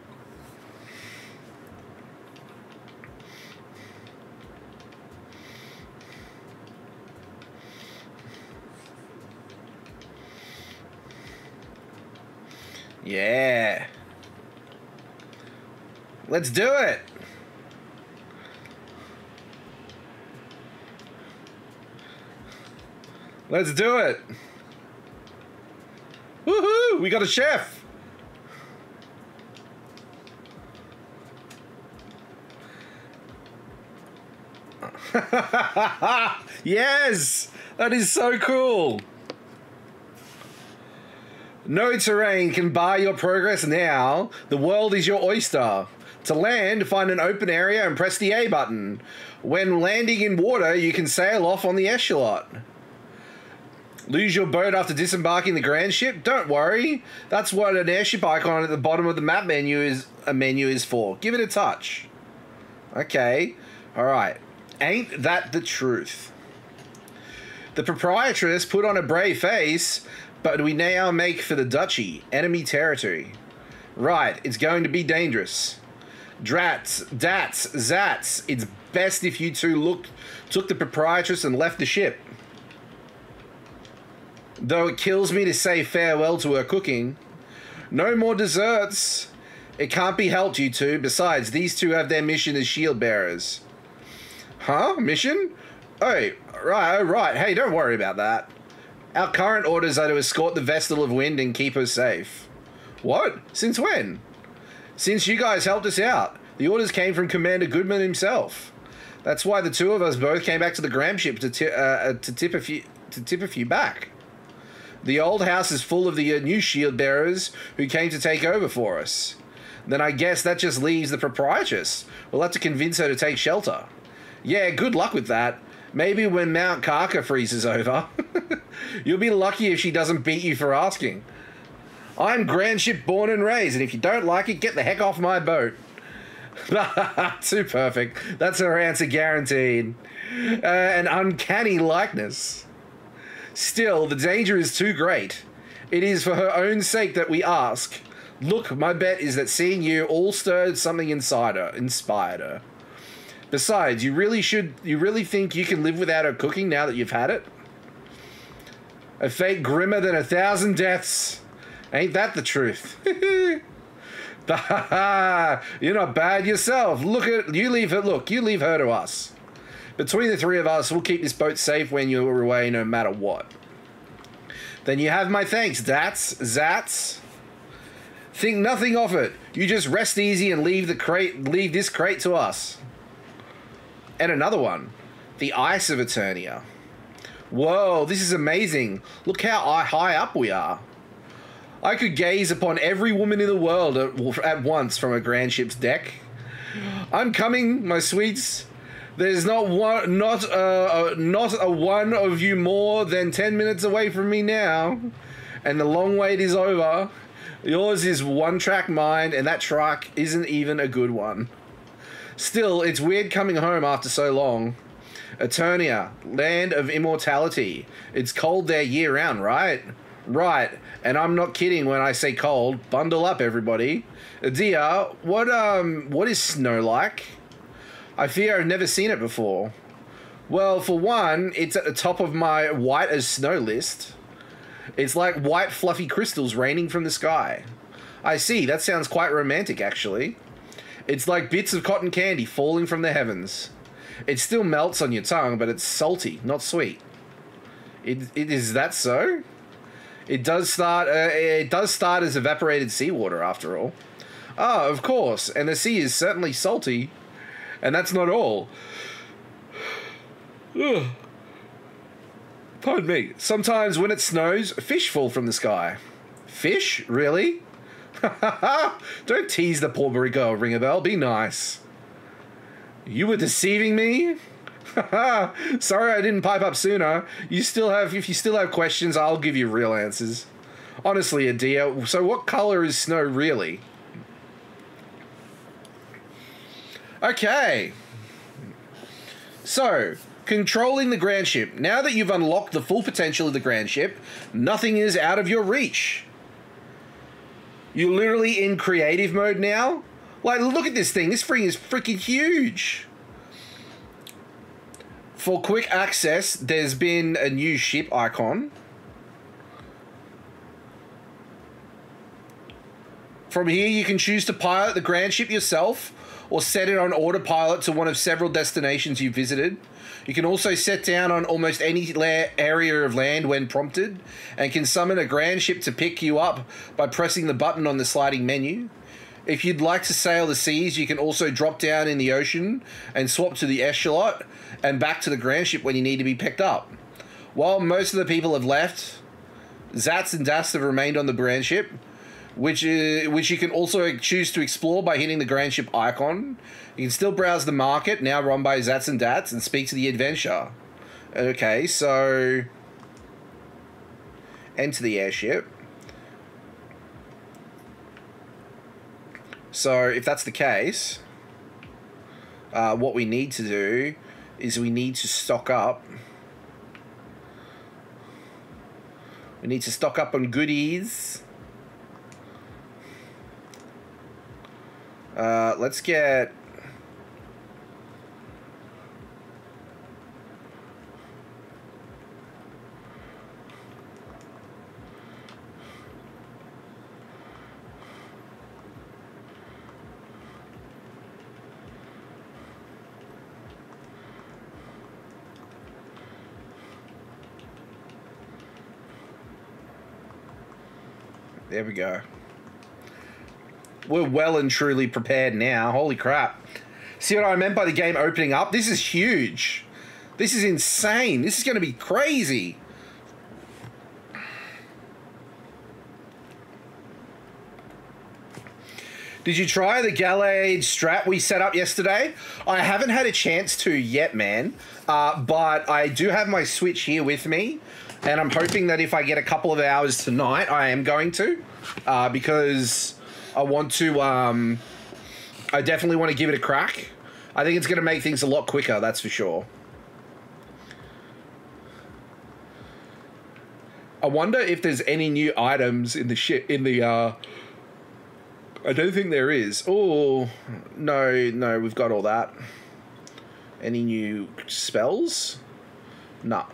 Yeah. Let's do it. Let's do it. Woohoo! We got a chef. yes! That is so cool. No terrain can bar your progress now. The world is your oyster. To land, find an open area and press the A button. When landing in water, you can sail off on the echelot. Lose your boat after disembarking the Grandship? Don't worry. That's what an airship icon at the bottom of the map menu is a menu is for. Give it a touch. Okay. All right. Ain't that the truth? The proprietress put on a brave face, but we now make for the duchy, enemy territory. Right, it's going to be dangerous. Drats, Datz, Zatz, it's best if you two look, took the proprietress and left the ship. Though it kills me to say farewell to her cooking. No more desserts. It can't be helped, you two. Besides, these two have their mission as shield bearers. Huh? Mission? Oh, right, oh, right. Hey, don't worry about that. Our current orders are to escort the Vestal of Wind and keep her safe. What? Since when? Since you guys helped us out. The orders came from Commander Goodman himself. That's why the two of us both came back to the Grandship to, ti- uh, to tip a few to tip a few back. The old house is full of the uh, new shield bearers who came to take over for us. Then I guess that just leaves the proprietress. We'll have to convince her to take shelter. Yeah, good luck with that. Maybe when Mount Karka freezes over. You'll be lucky if she doesn't beat you for asking. I'm Grandship born and raised, and if you don't like it, get the heck off my boat. Too perfect. That's her answer guaranteed. Uh, an uncanny likeness. Still, the danger is too great. It is for her own sake that we ask. Look, my bet is that seeing you all stirred something inside her, inspired her. Besides, you really should. You really think you can live without her cooking now that you've had it? A fate grimmer than a thousand deaths. Ain't that the truth? You're not bad yourself. Look at you. Leave her. Look, you leave her to us. Between the three of us, we'll keep this boat safe when you're away, no matter what. Then you have my thanks, Datz, Zatz. Think nothing of it. You just rest easy and leave the crate. Leave this crate to us. And another one, the Ice of Eternia. Whoa, this is amazing. Look how high up we are. I could gaze upon every woman in the world at, at once from a Grandship's deck. I'm coming, my sweets. There's not one, not a, not a one of you more than ten minutes away from me now, and the long wait is over. Yours is one track mind, and that track isn't even a good one. Still, it's weird coming home after so long. Eternia, land of immortality. It's cold there year round, right? Right, and I'm not kidding when I say cold. Bundle up, everybody. Edea, what um, what is snow like? I fear I've never seen it before. Well, for one, it's at the top of my white as snow list. It's like white fluffy crystals raining from the sky. I see, that sounds quite romantic actually. It's like bits of cotton candy falling from the heavens. It still melts on your tongue, but it's salty, not sweet. It, it is that so? It does start. Uh, it does start as evaporated seawater, after all. Ah, of course. And the sea is certainly salty. And that's not all. Pardon me. Sometimes when it snows, fish fall from the sky. Fish? Really? Don't tease the poor girl, Ringabel. Be nice. You were deceiving me? Sorry I didn't pipe up sooner. You still have if you still have questions, I'll give you real answers. Honestly, Edea, so what color is snow really? Okay. So, controlling the Grandship. Now that you've unlocked the full potential of the Grandship, nothing is out of your reach. You're literally in creative mode now. Like, look at this thing. This thing is freaking huge. For quick access, there's been a new ship icon. From here, you can choose to pilot the Grandship yourself or set it on autopilot to one of several destinations you visited. You can also set down on almost any area of land when prompted, and can summon a Grandship to pick you up by pressing the button on the sliding menu. If you'd like to sail the seas, you can also drop down in the ocean and swap to the Echelot and back to the Grandship when you need to be picked up. While most of the people have left, Zatz and Datz have remained on the Grandship, which is, which you can also choose to explore by hitting the Grandship icon. You can still browse the market, now run by Zatz and Datz, and speak to the adventure. Okay, so enter the airship. So if that's the case, uh, what we need to do is we need to stock up. We need to stock up on goodies. Uh, let's get. There we go we're well and truly prepared now. Holy crap. See what I meant by the game opening up? This is huge. This is insane. This is going to be crazy. Did you try the Gallade strat we set up yesterday? I haven't had a chance to yet, man. Uh, but I do have my Switch here with me. And I'm hoping that if I get a couple of hours tonight, I am going to. Uh, because I want to. Um, I definitely want to give it a crack. I think it's going to make things a lot quicker. That's for sure. I wonder if there's any new items in the ship in the. Uh, I don't think there is. Oh no, no, we've got all that. Any new spells? No.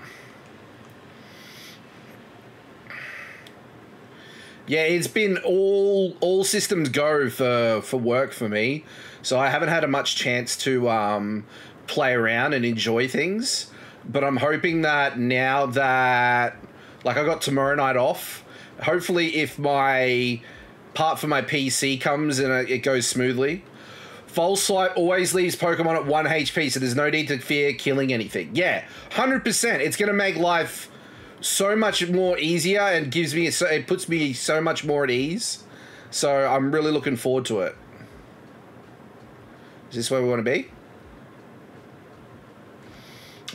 Yeah, it's been all all systems go for for work for me. So I haven't had a much chance to um, play around and enjoy things. But I'm hoping that now that like I got tomorrow night off, hopefully if my part for my PC comes and it goes smoothly. False Swipe always leaves Pokemon at 1 HP, so there's no need to fear killing anything. Yeah, 100%. It's going to make life so much more easier and gives me so it puts me so much more at ease. So I'm really looking forward to it. Is this where we want to be?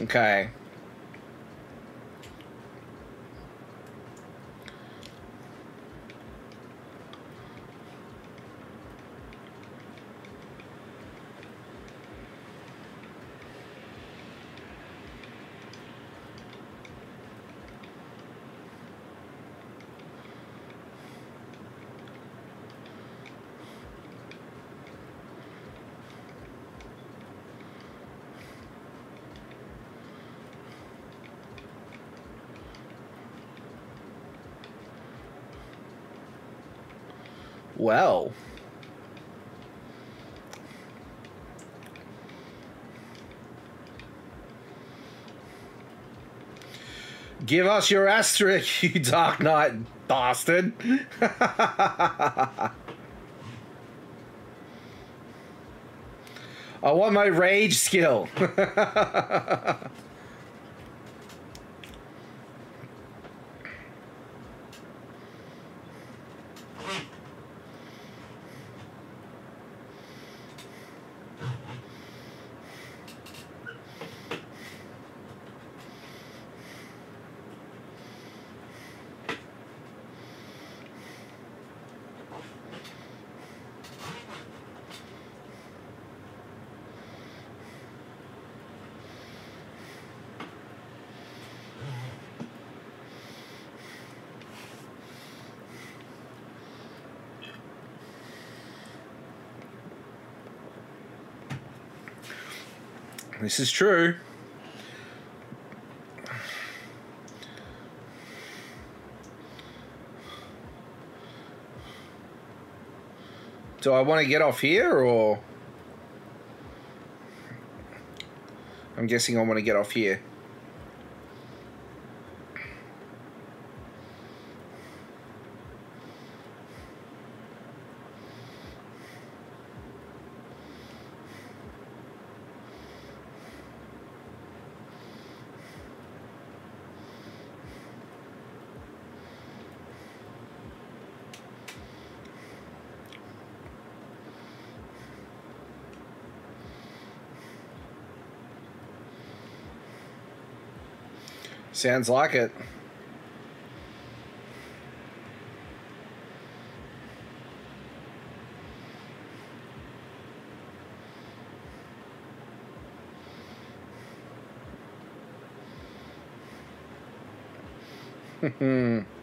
Okay. well. Give us your asterisk, you Dark Knight bastard. I want my rage skill. This is true. Do I want to get off here or? I'm guessing I want to get off here. Sounds like it. Hmm.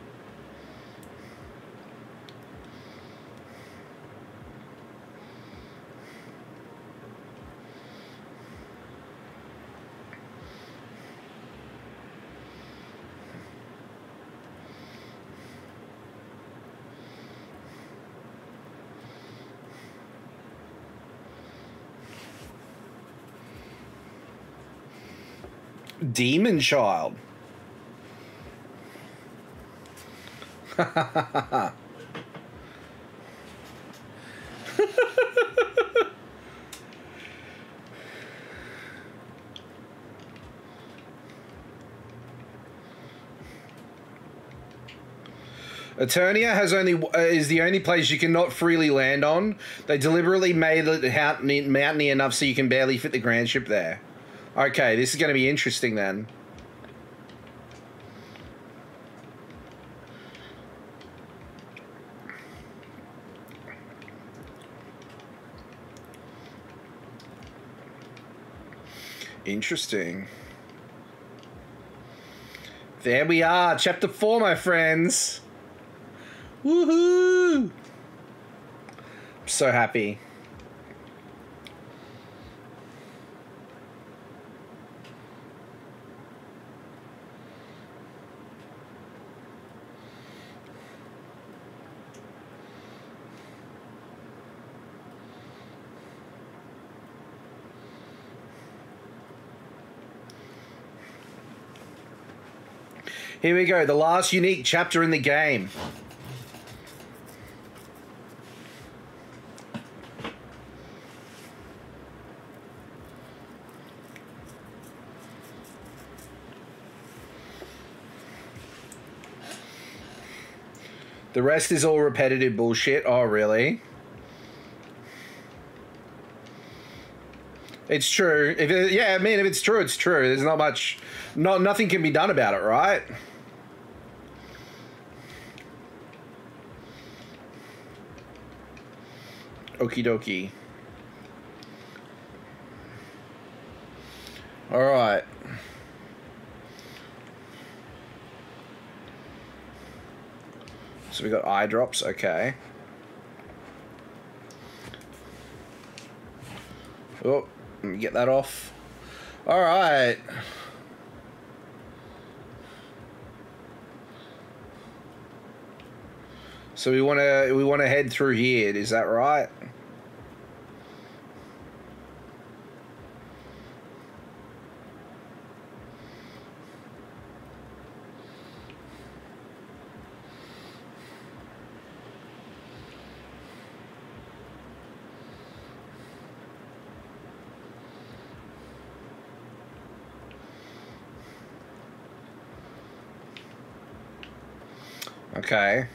Demon Child. Eternia has only uh, is the only place you cannot freely land on. They deliberately made it mountainy enough so you can barely fit the Grandship there. Okay, this is going to be interesting then. Interesting. There we are, chapter four, my friends. Woohoo! I'm so happy. Here we go, the last unique chapter in the game. The rest is all repetitive bullshit. Oh, really? It's true. If it, yeah, I mean, if it's true, it's true. There's not much, not nothing can be done about it, right? Okie dokie. All right. So we got eye drops, okay. Oh, let me get that off. All right. So we want to we want to head through here. Is that right? Okay.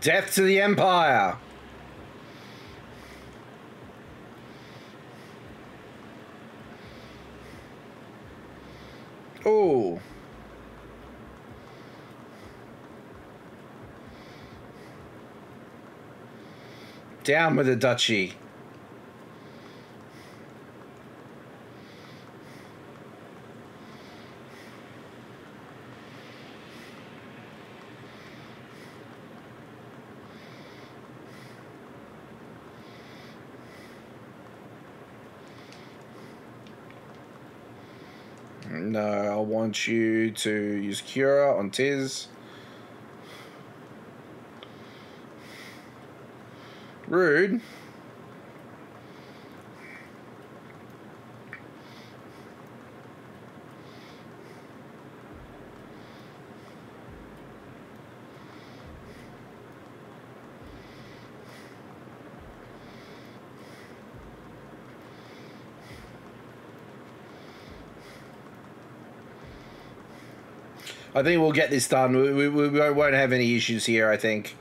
Death to the Empire! Oh. Down with the duchy. No, I want you to use Cura on Tiz. Rude. I think we'll get this done. We, we, we won't have any issues here, I think.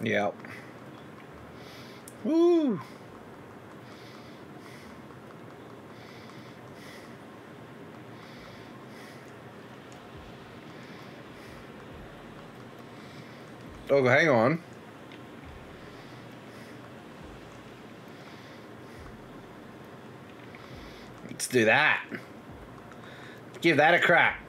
Yeah. Woo! Hang on. Let's do that. Give that a crack.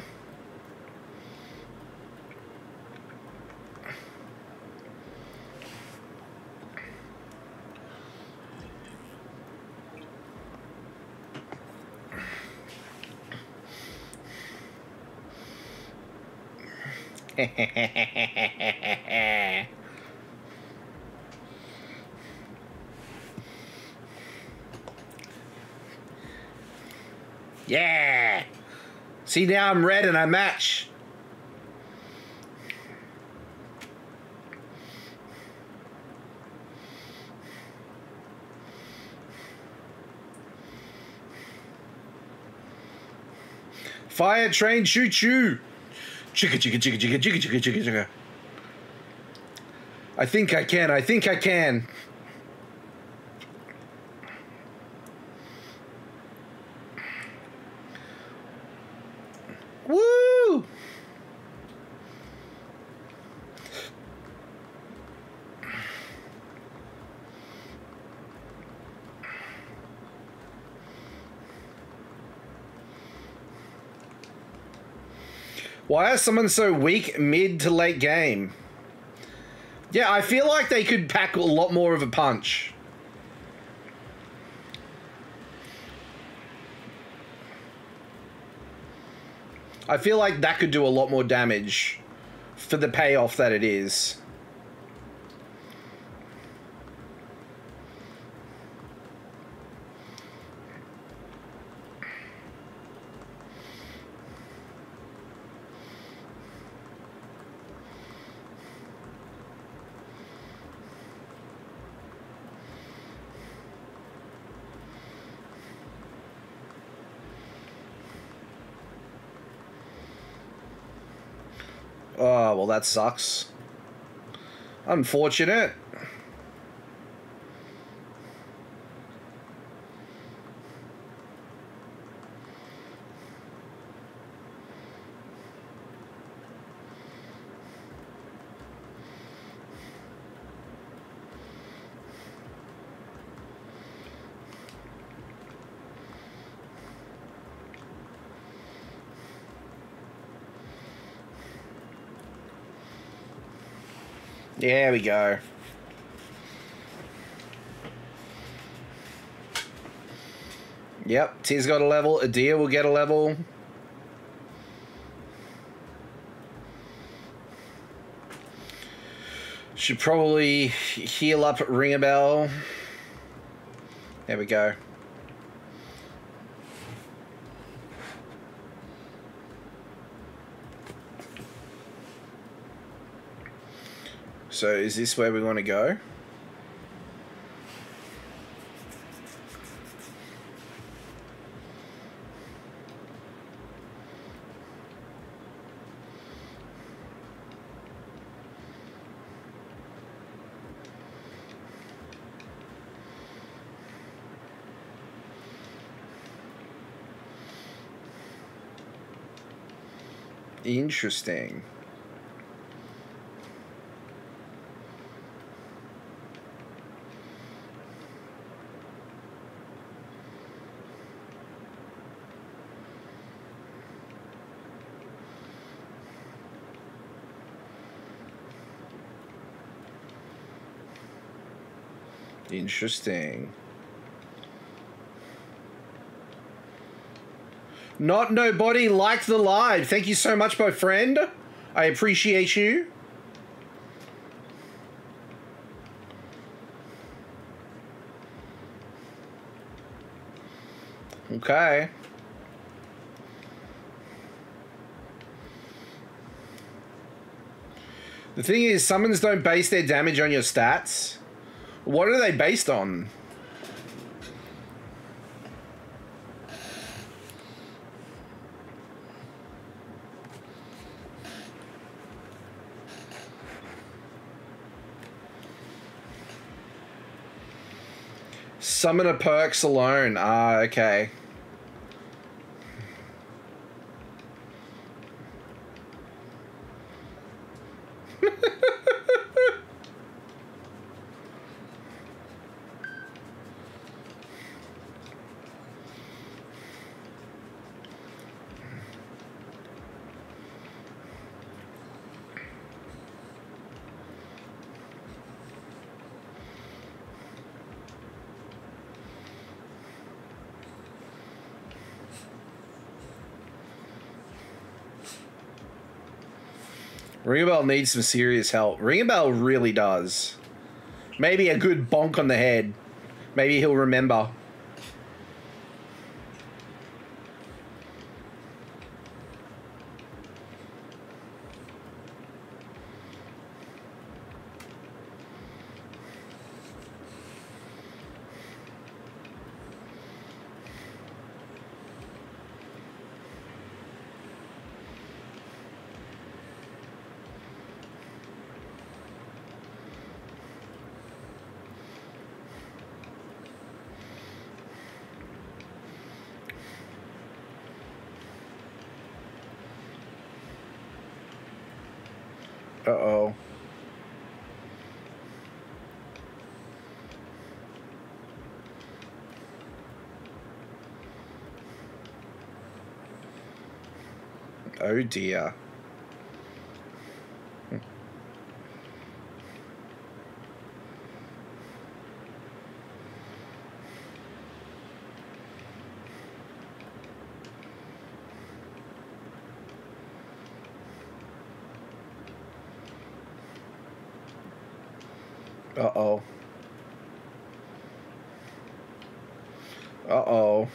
yeah. See now I'm red and I match. Fire train choo choo. Chicka chicka chicka chicka chicka chicka chicka chicka. I think I can. I think I can. Woo! Why are someone so weak mid to late game? Yeah, I feel like they could pack a lot more of a punch. I feel like that could do a lot more damage for the payoff that it is. Oh, well, that sucks. Unfortunate. There we go. Yep, Tiz got a level. Edea will get a level. Should probably heal up Ringabel. There we go. So is this where we want to go? Interesting. Interesting. Not nobody like the live. Thank you so much, my friend. I appreciate you. Okay. The thing is, summons don't base their damage on your stats. What are they based on? Summoner perks alone. Ah, okay. Ringabel needs some serious help. Ringabel really does. Maybe a good bonk on the head. Maybe he'll remember. Uh oh. Oh dear. Uh oh. Uh oh.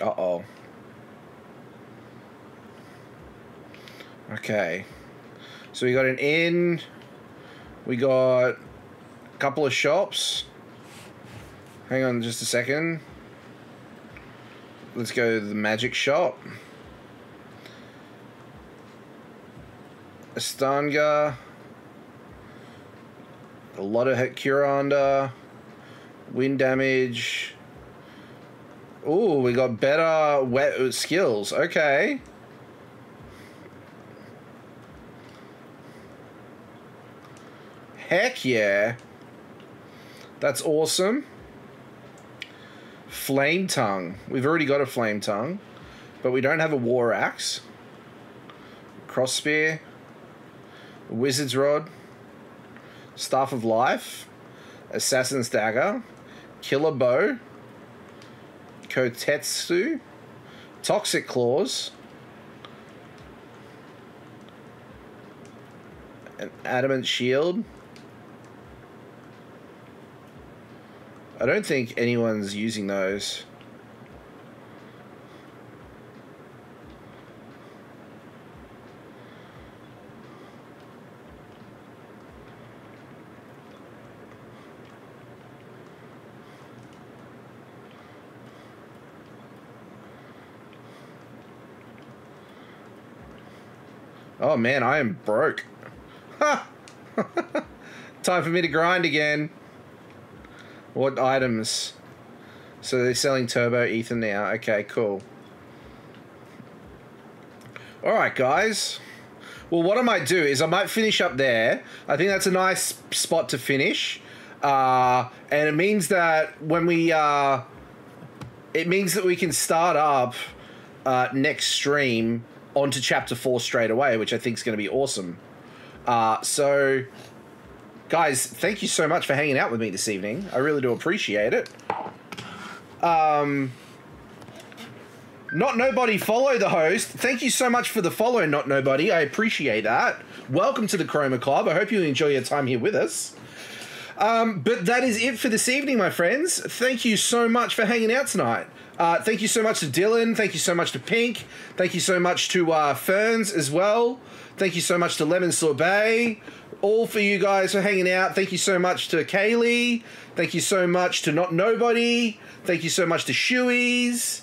Uh oh. Okay. So we got an inn. We got a couple of shops. Hang on just a second. Let's go to the magic shop. Astanga. A lot of hit Curanda. Wind damage. Ooh, we got better wet skills. Okay. Yeah. That's awesome. Flame Tongue. We've already got a Flame Tongue, but we don't have a War Axe. Cross Spear. Wizard's Rod, Staff of Life, Assassin's Dagger, Killer Bow, Kotetsu, Toxic Claws, an Adamant Shield. I don't think anyone's using those. Oh man, I am broke. Ha! Time for me to grind again. What items? So they're selling turbo ether now. Okay, cool. All right, guys. Well, what I might do is I might finish up there. I think that's a nice spot to finish. Uh, and it means that when we, uh, it means that we can start up uh, next stream onto chapter four straight away, which I think is going to be awesome. Uh, so, guys, thank you so much for hanging out with me this evening. I really do appreciate it. Um, not nobody follow the host. Thank you so much for the follow, not nobody. I appreciate that. Welcome to the Chroma Club. I hope you enjoy your time here with us. Um, but that is it for this evening, my friends. Thank you so much for hanging out tonight. Uh, thank you so much to Dylan. Thank you so much to Pink. Thank you so much to uh, Ferns as well. Thank you so much to Lemon Sorbet. All for you guys for hanging out. Thank you so much to Kaylee. Thank you so much to Not Nobody. Thank you so much to Shoeys.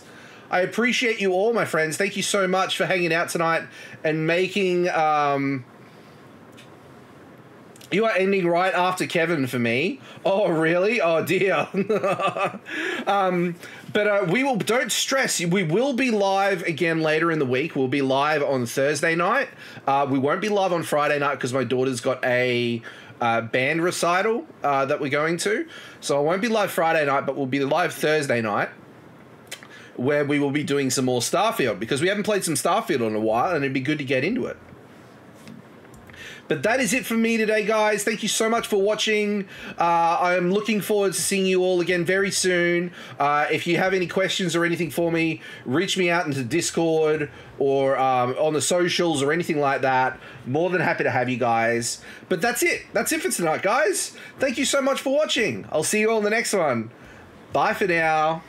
I appreciate you all, my friends. Thank you so much for hanging out tonight and making. Um, you are ending right after Kevin for me. Oh, really? Oh, dear. um, but uh, we will, don't stress, we will be live again later in the week. We'll be live on Thursday night. Uh, we won't be live on Friday night because my daughter's got a uh, band recital uh, that we're going to. So I won't be live Friday night, but we'll be live Thursday night where we will be doing some more Starfield because we haven't played some Starfield in a while and it'd be good to get into it. But that is it for me today, guys. Thank you so much for watching. Uh, I'm looking forward to seeing you all again very soon. Uh, if you have any questions or anything for me, reach me out into Discord or um, on the socials or anything like that. More than happy to have you guys. But that's it. That's it for tonight, guys. Thank you so much for watching. I'll see you all in the next one. Bye for now.